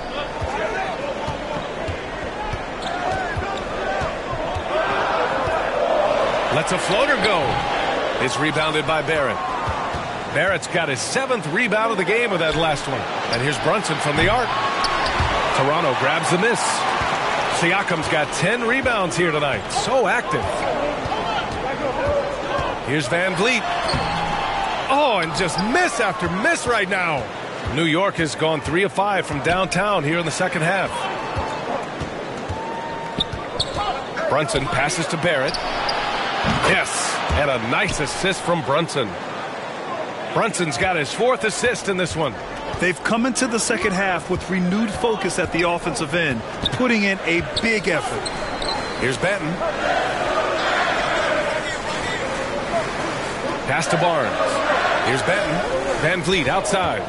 Lets a floater go. It's rebounded by Barrett. Barrett's got his seventh rebound of the game with that last one. And here's Brunson from the arc. Toronto grabs the miss. Siakam's got 10 rebounds here tonight. So active. Here's VanVleet. Oh, and just miss after miss right now. New York has gone three of five from downtown here in the second half. Brunson passes to Barrett. Yes, and a nice assist from Brunson. Brunson's got his fourth assist in this one. They've come into the second half with renewed focus at the offensive end, putting in a big effort. Here's Banton. Pass to Barnes. Here's Banton. Van Vliet outside.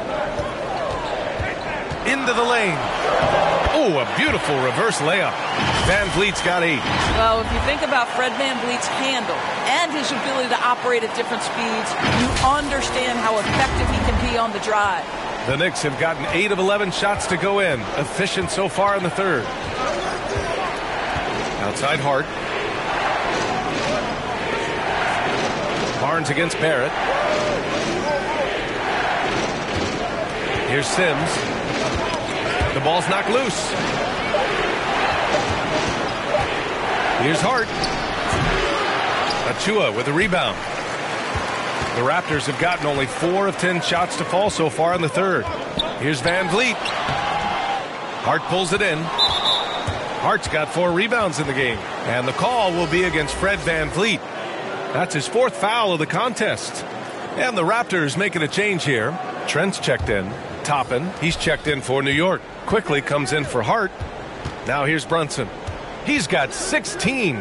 Into the lane. Oh, a beautiful reverse layup. VanVleet's got eight. Well, if you think about Fred VanVleet's handle and his ability to operate at different speeds, you understand how effective he can be on the drive. The Knicks have gotten 8 of 11 shots to go in. Efficient so far in the third. Outside Hart. Barnes against Barrett. Here's Sims. The ball's knocked loose. Here's Hart. Achiuwa with a rebound. The Raptors have gotten only four of ten shots to fall so far in the third. Here's VanVleet. Hart pulls it in. Hart's got four rebounds in the game. And the call will be against Fred VanVleet. That's his fourth foul of the contest. And the Raptors making a change here. Trent's checked in. Toppin, he's checked in for New York. Quickley comes in for Hart. Now here's Brunson. He's got 16.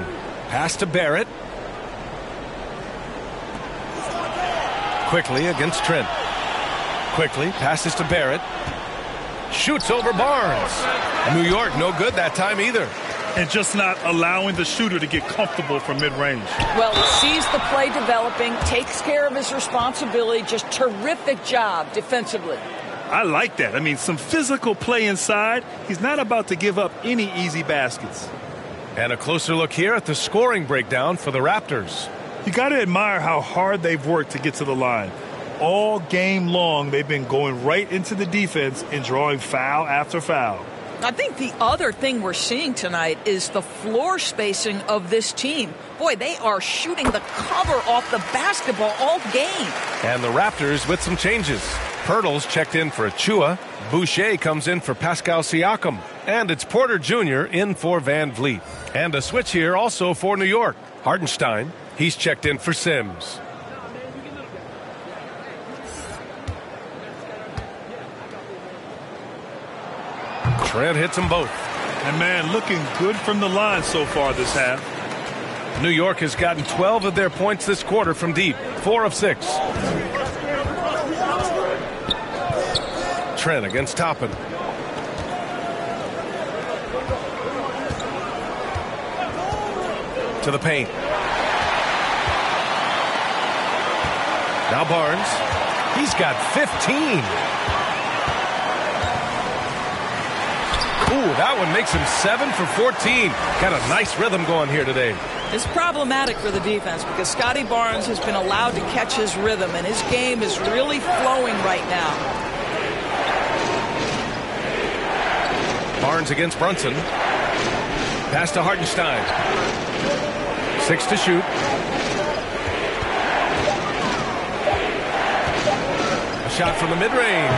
Pass to Barrett. Quickley against Trent. Quickley passes to Barrett. Shoots over Barnes. New York, no good that time either. And just not allowing the shooter to get comfortable from mid-range. Well, he sees the play developing, takes care of his responsibility. Just terrific job defensively. I like that. I mean, some physical play inside. He's not about to give up any easy baskets. And a closer look here at the scoring breakdown for the Raptors. You got to admire how hard they've worked to get to the line. All game long, they've been going right into the defense and drawing foul after foul. I think the other thing we're seeing tonight is the floor spacing of this team. Boy, they are shooting the cover off the basketball all game. And the Raptors with some changes. Poeltl's checked in for Achiuwa. Boucher comes in for Pascal Siakam. And it's Porter Jr. in for VanVleet. And a switch here also for New York. Hartenstein, he's checked in for Sims. Trent hits them both. And man, looking good from the line so far this half. New York has gotten 12 of their points this quarter from deep, four of six. Trent against Toppin. To the paint. Now Barnes. He's got 15. Ooh, that one makes him 7 for 14. Got a nice rhythm going here today. It's problematic for the defense because Scotty Barnes has been allowed to catch his rhythm, and his game is really flowing right now. Barnes against Brunson. Pass to Hartenstein. Six to shoot. Shot from the mid-range.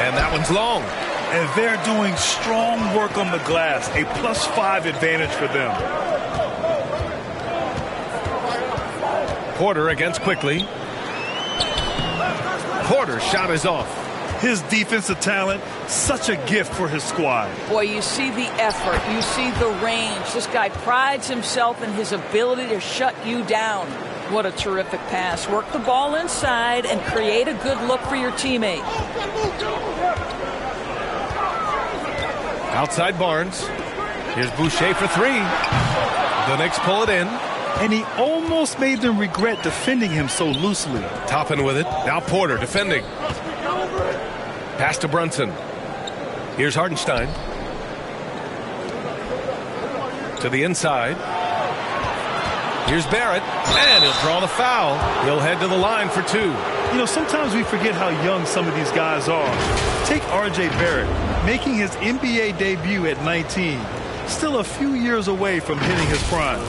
And that one's long. And they're doing strong work on the glass. A plus five advantage for them. Porter against Quickley. Porter's shot is off. His defensive talent, such a gift for his squad. Boy, you see the effort. You see the range. This guy prides himself in his ability to shut you down. What a terrific pass. Work the ball inside and create a good look for your teammate. Outside Barnes. Here's Boucher for three. The Knicks pull it in. And he almost made them regret defending him so loosely. Toppin with it. Now Porter defending. Pass to Brunson. Here's Hartenstein. To the inside. Here's Barrett. And he'll draw the foul. He'll head to the line for two. You know, sometimes we forget how young some of these guys are. Take R.J. Barrett, making his NBA debut at 19. Still a few years away from hitting his prime.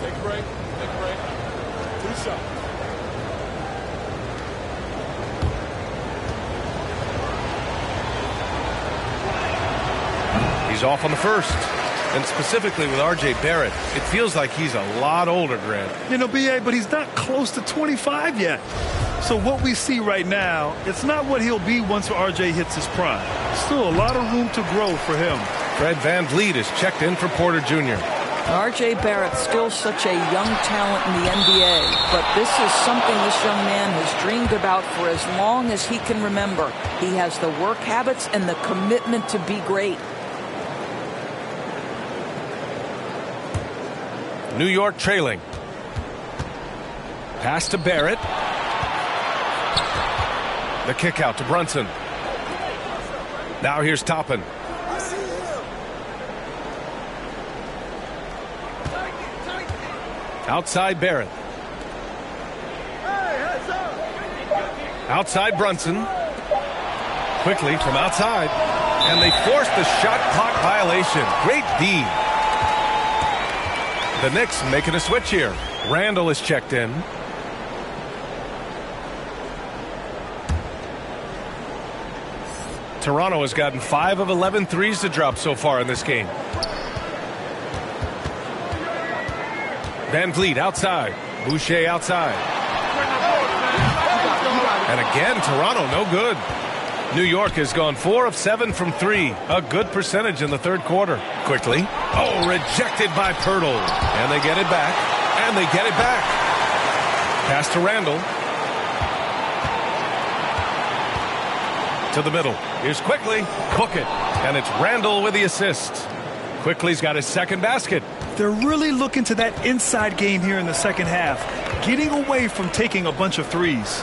Take a break. Take a break. Two shots. He's off on the first. And specifically with R.J. Barrett, it feels like he's a lot older, Grant. You know, BA, but he's not close to 25 yet. So what we see right now, it's not what he'll be once RJ hits his prime. Still a lot of room to grow for him. Fred VanVleet is checked in for Porter Jr. RJ Barrett still such a young talent in the NBA, but this is something this young man has dreamed about for as long as he can remember. He has the work habits and the commitment to be great. New York trailing. Pass to Barrett. The kick out to Brunson. Now here's Toppin. Outside Barrett. Outside Brunson. Quickley from outside. And they force the shot clock violation. Great D. The Knicks making a switch here. Randle is checked in. Toronto has gotten 5 of 11 threes to drop so far in this game. VanVleet outside. Boucher outside. And again, Toronto no good. New York has gone four of seven from three. A good percentage in the third quarter. Quickley. Oh, rejected by Poeltl. And they get it back. And they get it back. Pass to Randle. To the middle. Here's Quickley. Cook it. And it's Randle with the assist. Quickley's got his second basket. They're really looking to that inside game here in the second half, getting away from taking a bunch of threes.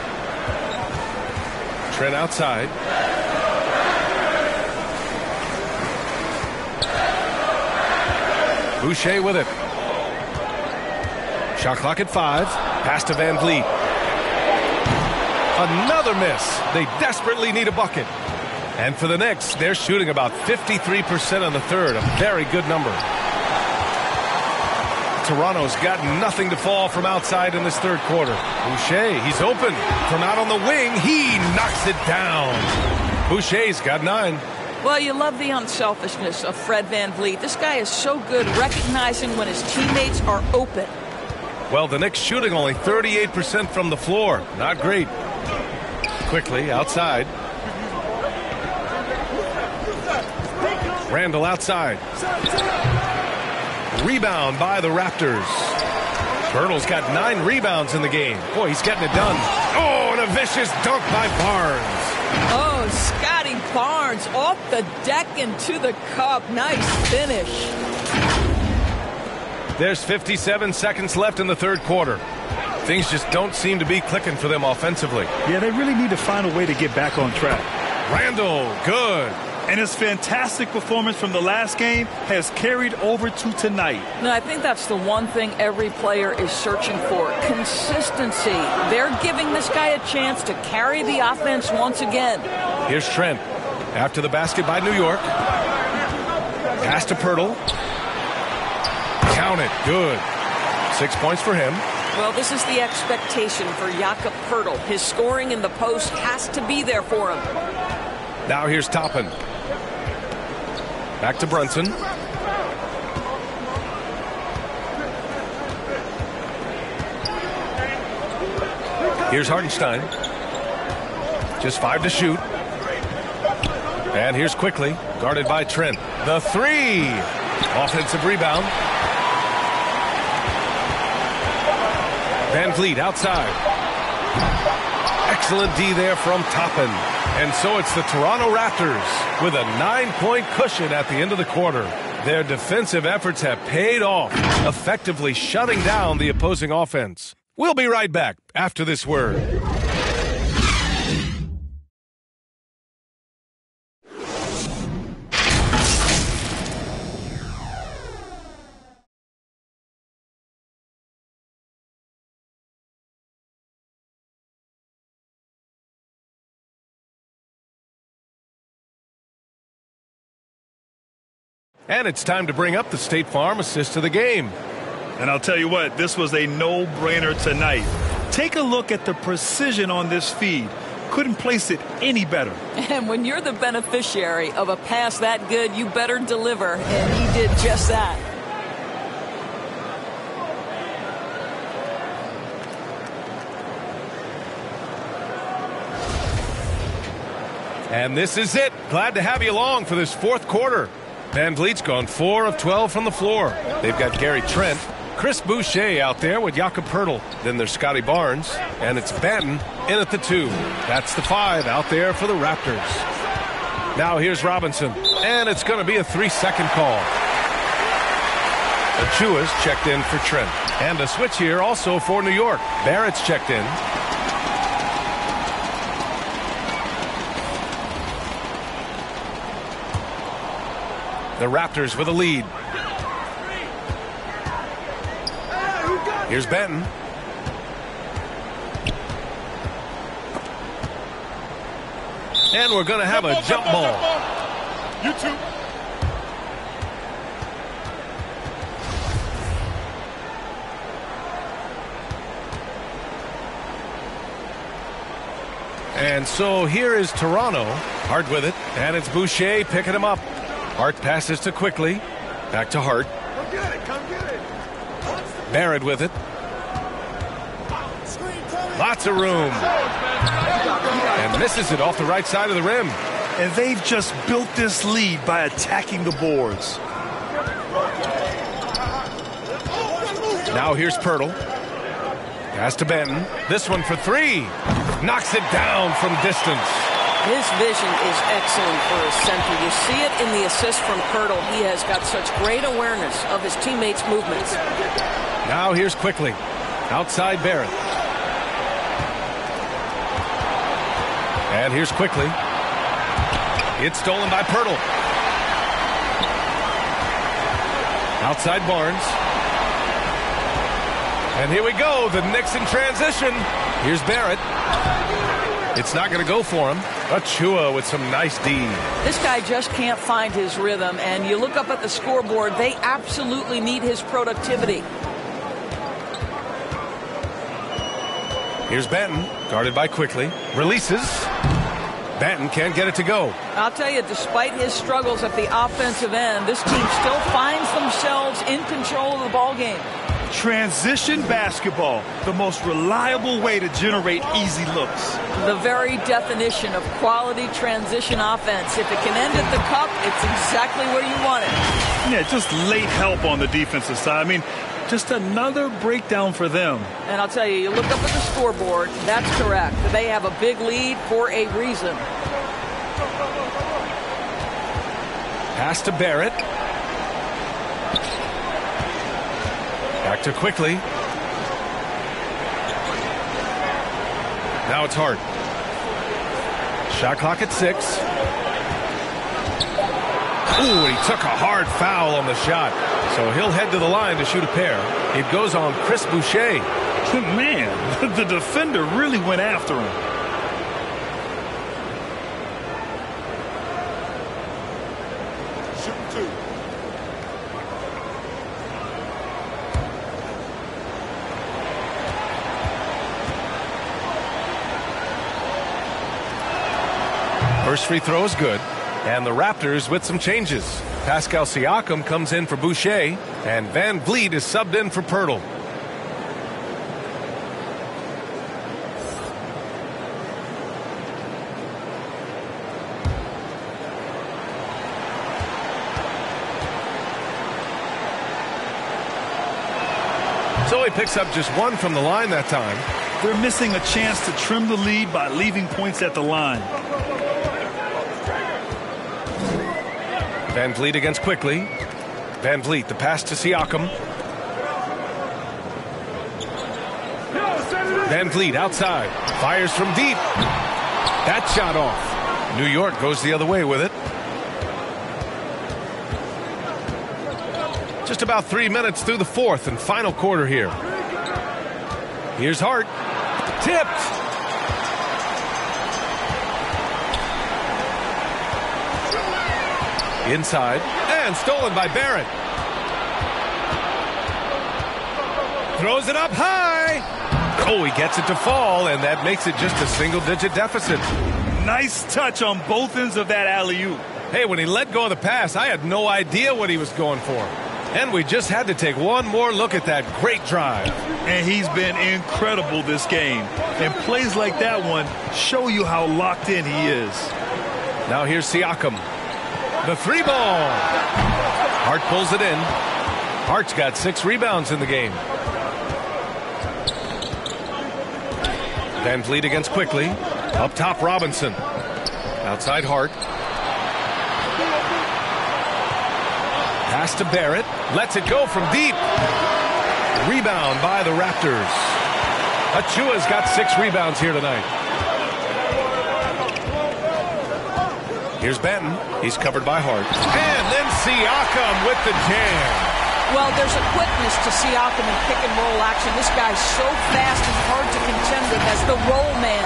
Trent outside. Boucher with it. Shot clock at five. Pass to VanVleet. Another miss. They desperately need a bucket. And for the Knicks, they're shooting about 53% on the third, a very good number. Toronto's got nothing to fall from outside in this third quarter. Boucher, he's open. From out on the wing, he knocks it down. Boucher's got nine. Well, you love the unselfishness of Fred VanVleet. This guy is so good recognizing when his teammates are open. Well, the Knicks shooting only 38% from the floor. Not great. Quickley, outside. Randle outside. Rebound by the Raptors. Poeltl's got nine rebounds in the game. Boy, he's getting it done. Oh, and a vicious dunk by Barnes. Oh, Scottie Barnes off the deck and to the cup. Nice finish. There's 57 seconds left in the third quarter. Things just don't seem to be clicking for them offensively. Yeah, they really need to find a way to get back on track. Randle, good. And his fantastic performance from the last game has carried over to tonight. No, I think that's the one thing every player is searching for consistency. They're giving this guy a chance to carry the offense once again. Here's Trent. After the basket by New York. Pass to Poeltl. Count it. Good. Six points for him. Well, this is the expectation for Jakob Poeltl. His scoring in the post has to be there for him. Now here's Toppin. Back to Brunson. Here's Hartenstein. Just five to shoot. And here's Quickley, guarded by Trent. The three. Offensive rebound. VanVleet outside. Excellent D there from Toppin. And so it's the Toronto Raptors with a nine-point cushion at the end of the quarter. Their defensive efforts have paid off, effectively shutting down the opposing offense. We'll be right back after this word. And it's time to bring up the State Farm assist to the game. And I'll tell you what, this was a no-brainer tonight. Take a look at the precision on this feed. Couldn't place it any better. And when you're the beneficiary of a pass that good, you better deliver. And he did just that. And this is it. Glad to have you along for this fourth quarter. VanVleet's gone 4 of 12 from the floor. They've got Gary Trent, Chris Boucher out there with Jakob Poeltl. Then there's Scottie Barnes, and it's Banton in at the two. That's the five out there for the Raptors. Now here's Robinson, and it's going to be a three-second call. Achiuwa's checked in for Trent. And a switch here also for New York. Barrett's checked in. The Raptors with a lead. Here's Banton. And we're going to have a jump ball. You two. And so here is Toronto. Hart with it. And it's Boucher picking him up. Hart passes to Quickley. Back to Hart. Come get it. Come get it. Barrett with it. Lots of room. And Misses it off the right side of the rim. And they've just built this lead by attacking the boards. Now here's Poeltl. Pass to Banton. This one for three. Knocks it down from distance. His vision is excellent for a center. You see it in the assist from Poeltl. He has got such great awareness of his teammates' movements. Now here's Quickley. Outside Barrett. And here's Quickley. It's stolen by Poeltl. Outside Barnes. And here we go. The Knicks in transition. Here's Barrett. It's not going to go for him. Achiuwa with some nice D. This guy just can't find his rhythm, and you look up at the scoreboard, they absolutely need his productivity. Here's Banton, guarded by Quickley. Releases. Banton can't get it to go. I'll tell you, despite his struggles at the offensive end, this team still finds themselves in control of the ball game. Transition basketball, the most reliable way to generate easy looks. The very definition of quality transition offense. If it can end at the cup, it's exactly where you want it. Yeah, just late help on the defensive side. I mean, just another breakdown for them. And I'll tell you, you look up at the scoreboard, that's correct. They have a big lead for a reason. Pass to Barrett. To Quickley. Now it's Hart. Shot clock at six. Ooh, he took a hard foul on the shot. So he'll head to the line to shoot a pair. It goes on Chris Boucher. Man, the defender really went after him. Free throw is good. And the Raptors with some changes. Pascal Siakam comes in for Boucher, and VanVleet is subbed in for Poeltl. So he picks up just one from the line that time. They're missing a chance to trim the lead by leaving points at the line. VanVleet against Quickley. Van Vliet, the pass to Siakam. VanVleet outside. Fires from deep. That shot off. New York goes the other way with it. Just about three minutes through the fourth and final quarter here. Here's Hart. Tipped. Inside. And stolen by Barrett. Throws it up high. Oh, he gets it to fall, and that makes it just a single digit deficit. Nice touch on both ends of that alley oop. Hey, when he let go of the pass, I had no idea what he was going for. And we just had to take one more look at that great drive. And he's been incredible this game. And plays like that one show you how locked in he is. Now here's Siakam. The three ball. Hart pulls it in. Hart's got six rebounds in the game. VanVleet against Quickley. Up top, Robinson. Outside Hart. Pass to Barrett. Lets it go from deep. Rebound by the Raptors. Achiuwa's got six rebounds here tonight. Here's Banton. He's covered by Hart. And then Siakam with the jam. Well, there's a quickness to Siakam in pick and roll action. This guy's so fast and hard to contend with as the roll man.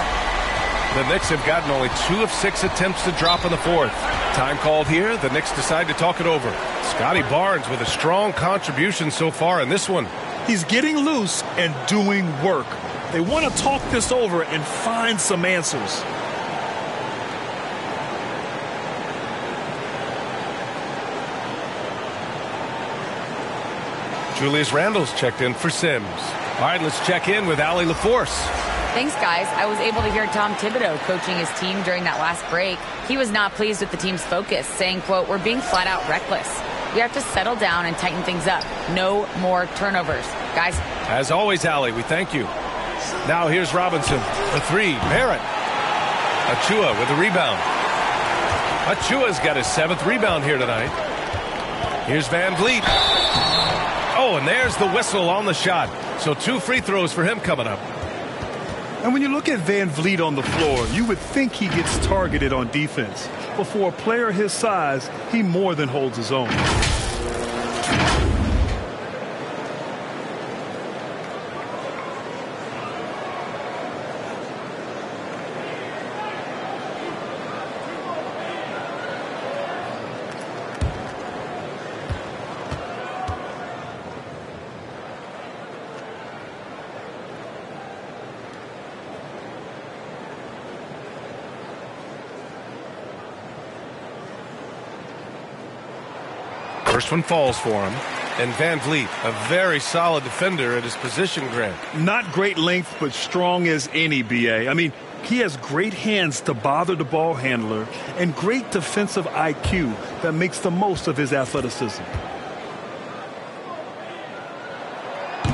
The Knicks have gotten only two of six attempts to drop in the fourth. Time called here. The Knicks decide to talk it over. Scottie Barnes with a strong contribution so far in this one. He's getting loose and doing work. They want to talk this over and find some answers. Julius Randle's checked in for Sims. All right, let's check in with Allie LaForce. Thanks, guys. I was able to hear Tom Thibodeau coaching his team during that last break. He was not pleased with the team's focus, saying, quote, we're being flat out reckless. We have to settle down and tighten things up. No more turnovers. Guys. As always, Allie, we thank you. Now here's Robinson. The three. Barrett. Achiuwa with a rebound. Achiuwa's got his seventh rebound here tonight. Here's VanVleet. And there's the whistle on the shot. So two free throws for him coming up. And when you look at VanVleet on the floor, you would think he gets targeted on defense. But for a player his size, he more than holds his own. One falls for him. And VanVleet, a very solid defender at his position, Grant. Not great length, but strong as any, BA. I mean, he has great hands to bother the ball handler and great defensive IQ that makes the most of his athleticism.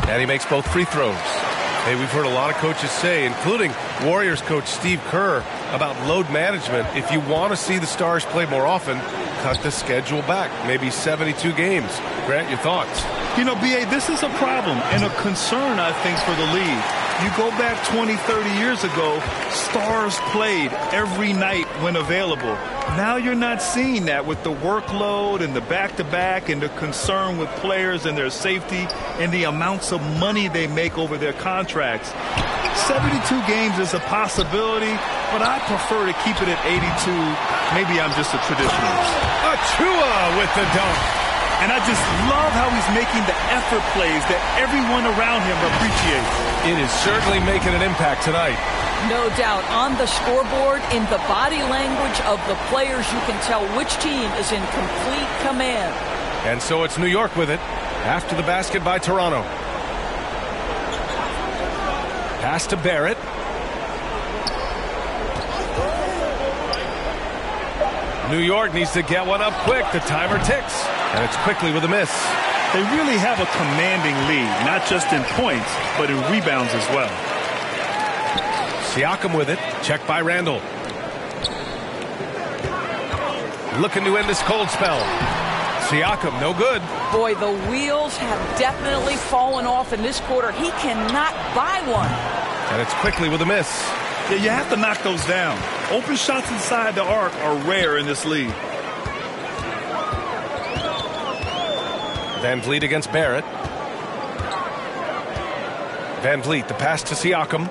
And he makes both free throws. Hey, we've heard a lot of coaches say, including Warriors coach Steve Kerr, about load management. If you want to see the Stars play more often, cut the schedule back, maybe 72 games. Grant, your thoughts? You know, BA, this is a problem and a concern, I think, for the league. You go back 20, 30 years ago, stars played every night when available. Now you're not seeing that with the workload and the back-to-back and the concern with players and their safety and the amounts of money they make over their contracts. 72 games is a possibility, but I prefer to keep it at 82. Maybe I'm just a traditionalist. Achiuwa with the dunk. And I just love how he's making the effort plays that everyone around him appreciates. It is certainly making an impact tonight. No doubt. On the scoreboard, in the body language of the players, you can tell which team is in complete command. And so it's New York with it after the basket by Toronto. Pass to Barrett. New York needs to get one up quick. The timer ticks. And it's Quickley with a miss. They really have a commanding lead, not just in points, but in rebounds as well. Siakam with it. Check by Randle. Looking to end this cold spell. Siakam, no good. Boy, the wheels have definitely fallen off in this quarter. He cannot buy one. And it's Quickley with a miss. Yeah, you have to knock those down. Open shots inside the arc are rare in this league. VanVleet against Barrett. VanVleet, the pass to Siakam.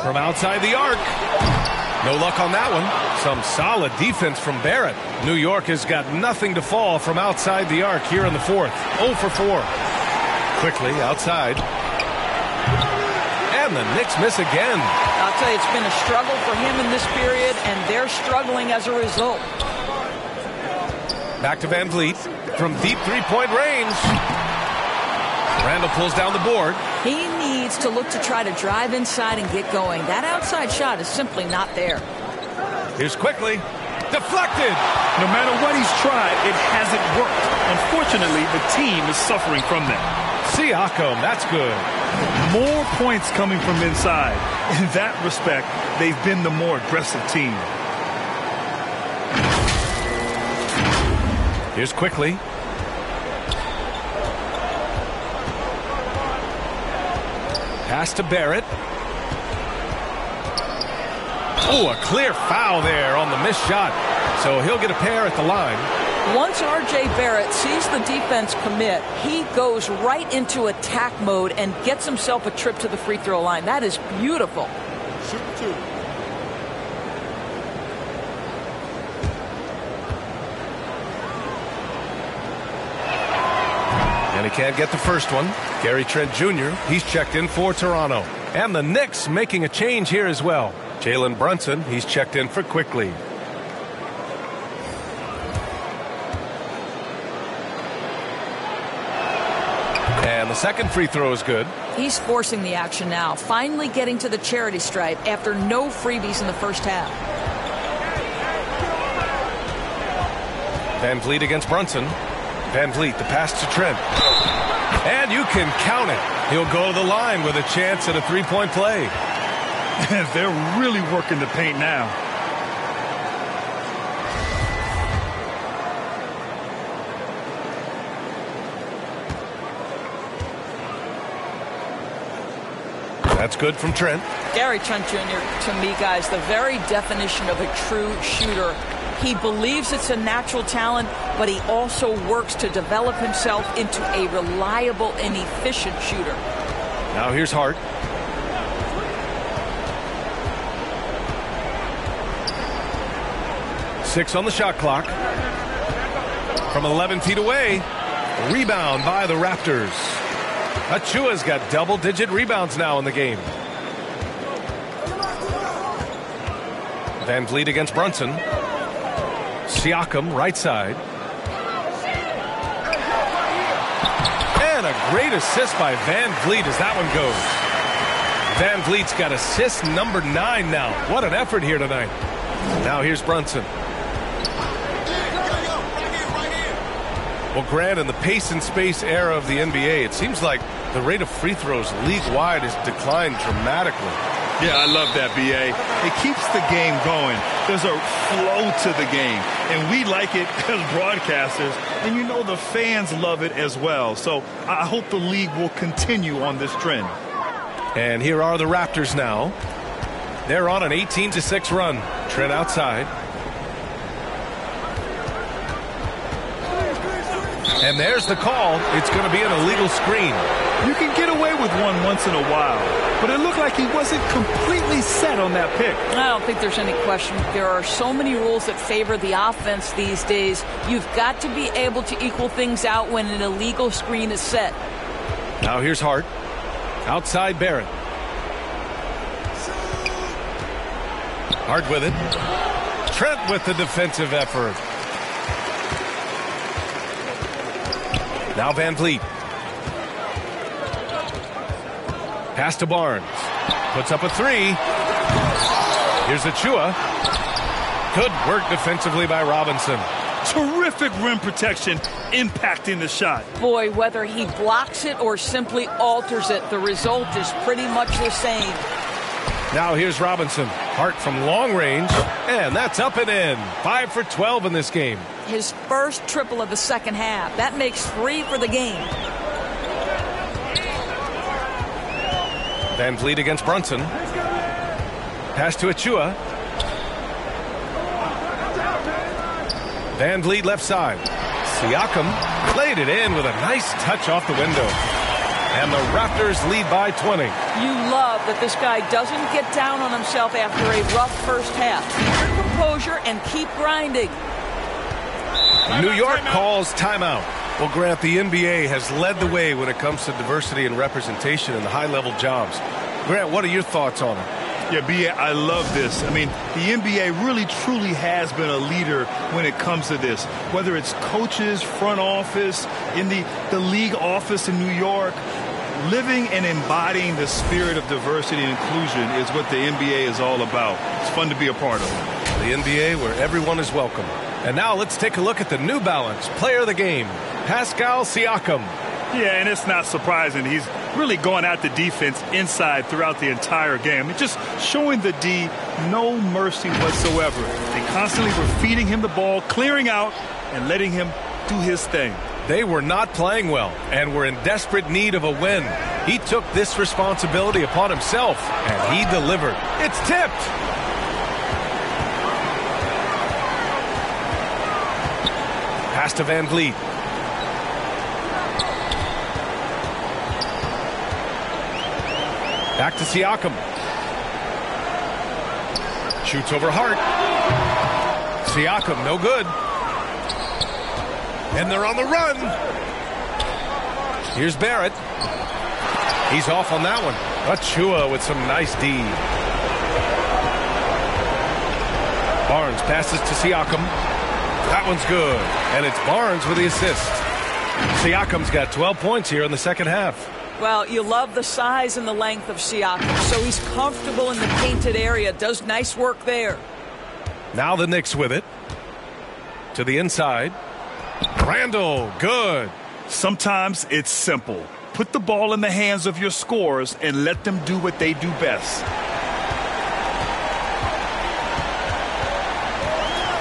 From outside the arc. No luck on that one. Some solid defense from Barrett. New York has got nothing to fall from outside the arc here in the fourth. 0 for 4. Quickley outside. And the Knicks miss again. I'll tell you, it's been a struggle for him in this period, and they're struggling as a result. Back to VanVleet from deep three-point range. Randle pulls down the board. He needs to look to try to drive inside and get going. That outside shot is simply not there. Here's Quickley. Deflected. No matter what he's tried, it hasn't worked. Unfortunately, the team is suffering from that. Siakam, that's good. More points coming from inside. In that respect, they've been the more aggressive team. Here's Quickley. Pass to Barrett. Oh, a clear foul there on the missed shot. So he'll get a pair at the line. Once R.J. Barrett sees the defense commit, he goes right into attack mode and gets himself a trip to the free throw line. That is beautiful. Super two. Can't get the first one. Gary Trent Jr., he's checked in for Toronto. And the Knicks making a change here as well. Jalen Brunson, he's checked in for Quickley. And the second free throw is good. He's forcing the action now, finally getting to the charity stripe after no freebies in the first half. VanVleet against Brunson. VanVleet, the pass to Trent. And you can count it. He'll go to the line with a chance at a three-point play. They're really working the paint now. That's good from Trent. Gary Trent Jr., to me, guys, the very definition of a true shooter. He believes it's a natural talent, but he also works to develop himself into a reliable and efficient shooter. Now here's Hart. Six on the shot clock. From 11 feet away. Rebound by the Raptors. Achiuwa's got double digit rebounds now in the game. VanVleet against Brunson. Siakam, right side. And a great assist by Van Vliet as that one goes. VanVleet's got assist number nine now. What an effort here tonight. Now here's Brunson. Well, Grant, in the pace and space era of the NBA, it seems like the rate of free throws league-wide has declined dramatically. Yeah, I love that, BA. It keeps the game going. There's a flow to the game, and we like it as broadcasters, and you know the fans love it as well. So I hope the league will continue on this trend. And here are the Raptors now. They're on an 18 to 6 run. Trent outside. And there's the call. It's going to be an illegal screen. You can get away with one once in a while, but it looked like he wasn't completely set on that pick. I don't think there's any question. There are so many rules that favor the offense these days. You've got to be able to equal things out when an illegal screen is set. Now here's Hart. Outside Barrett. Hart with it. Trent with the defensive effort. Now VanVleet. Pass to Barnes. Puts up a three. Here's Achiuwa. Good work defensively by Robinson. Terrific rim protection impacting the shot. Boy, whether he blocks it or simply alters it, the result is pretty much the same. Now here's Robinson. Hart from long range. And that's up and in. Five for 12 in this game. His first triple of the second half. That makes three for the game. VanVleet against Brunson. Pass to Achiuwa. Van Vliet left side. Siakam played it in with a nice touch off the window. And the Raptors lead by 20. You love that this guy doesn't get down on himself after a rough first half. Keep composure and keep grinding. New York calls timeout. Well, Grant, the NBA has led the way when it comes to diversity and representation in the high-level jobs. Grant, what are your thoughts on it? Yeah, B, I love this. I mean, the NBA really truly has been a leader when it comes to this. Whether it's coaches, front office, in the, the league office in New York, living and embodying the spirit of diversity and inclusion is what the NBA is all about. It's fun to be a part of. The NBA where everyone is welcome. And now let's take a look at the New Balance player of the game, Pascal Siakam. Yeah, and it's not surprising. He's really going at the defense inside throughout the entire game. It's just showing the D no mercy whatsoever. They constantly were feeding him the ball, clearing out, and letting him do his thing. They were not playing well and were in desperate need of a win. He took this responsibility upon himself, and he delivered. It's tipped. Pass to VanVleet. Back to Siakam. Shoots over Hart. Siakam, no good. And they're on the run. Here's Barrett. He's off on that one. Achiuwa with some nice D. Barnes passes to Siakam. That one's good. And it's Barnes with the assist. Siakam's got 12 points here in the second half. Well, you love the size and the length of Siakam, so he's comfortable in the painted area, does nice work there. Now the Knicks with it. To the inside. Randle, good. Sometimes it's simple. Put the ball in the hands of your scorers and let them do what they do best.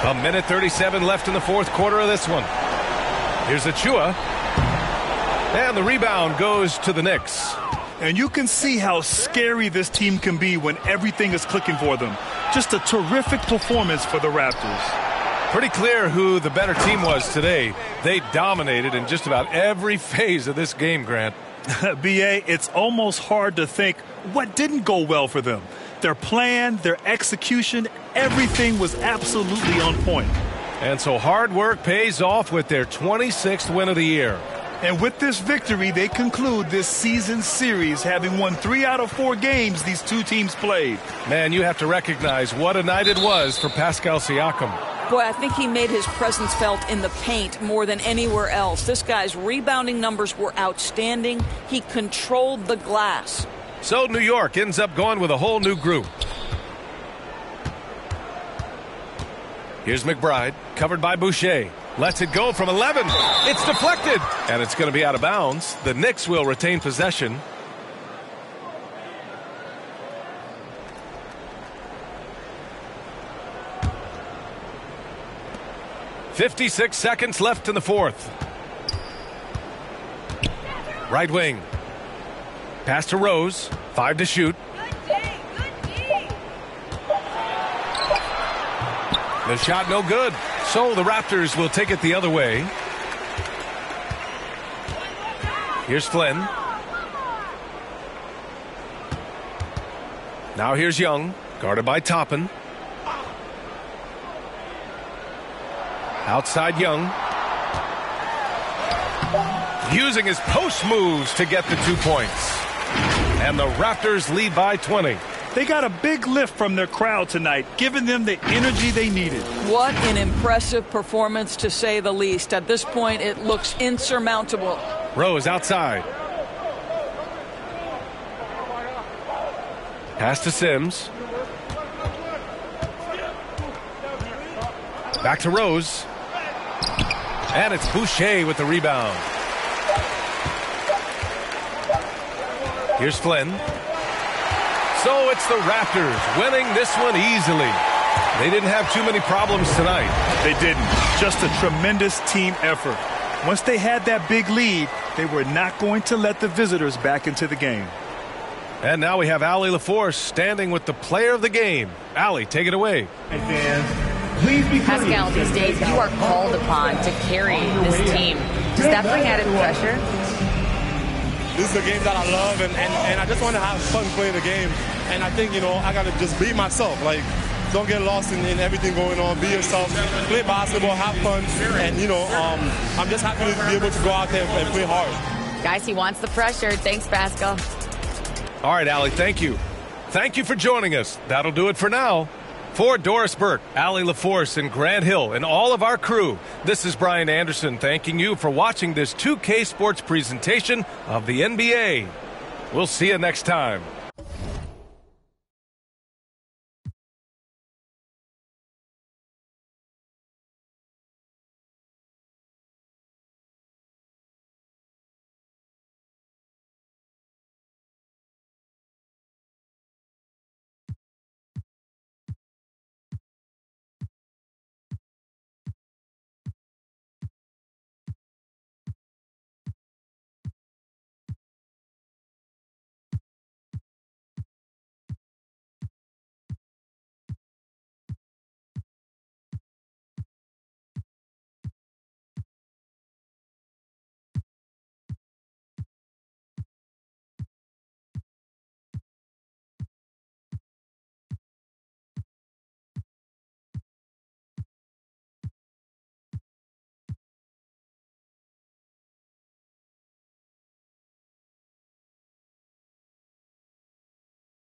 A minute 37 left in the fourth quarter of this one. Here's Achiuwa. And the rebound goes to the Knicks. And you can see how scary this team can be when everything is clicking for them. Just a terrific performance for the Raptors. Pretty clear who the better team was today. They dominated in just about every phase of this game, Grant. BA, it's almost hard to think what didn't go well for them. Their plan, their execution, everything was absolutely on point. And so hard work pays off with their 26th win of the year. And with this victory, they conclude this season series having won three out of four games these two teams played. Man, you have to recognize what a night it was for Pascal Siakam. Boy, I think he made his presence felt in the paint more than anywhere else. This guy's rebounding numbers were outstanding. He controlled the glass. So New York ends up going with a whole new group. Here's McBride, covered by Boucher. Lets it go from 11. It's deflected, and it's going to be out of bounds. The Knicks will retain possession. Fifty-six seconds left in the fourth. Right wing. Pass to Rose. Five to shoot. The shot no good. So the Raptors will take it the other way. Here's Flynn. Now here's Young, guarded by Toppin. Outside Young. Using his post moves to get the two points. And the Raptors lead by 20. They got a big lift from their crowd tonight, giving them the energy they needed. What an impressive performance, to say the least. At this point, it looks insurmountable. Rose outside. Pass to Sims. Back to Rose. And it's Boucher with the rebound. Here's Flynn. So it's the Raptors winning this one easily. They didn't have too many problems tonight. They didn't. Just a tremendous team effort. Once they had that big lead, they were not going to let the visitors back into the game. And now we have Allie LaForce standing with the player of the game. Allie, take it away. please be Pascal, these days you are called upon to carry this team. Does that bring added pressure? This is a game that I love, and, and, and I just want to have fun playing the game. And I think, you know, I got to just be myself. Like, don't get lost in, in, everything going on. Be yourself. Play basketball, have fun. And, you know, um, I'm just happy to be able to go out there and play hard. Guys, he wants the pressure. Thanks, Pascal. All right, Allie, thank you. Thank you for joining us. That'll do it for now. For Doris Burke, Allie LaForce, and Grant Hill, and all of our crew, this is Brian Anderson thanking you for watching this 2K Sports presentation of the NBA. We'll see you next time.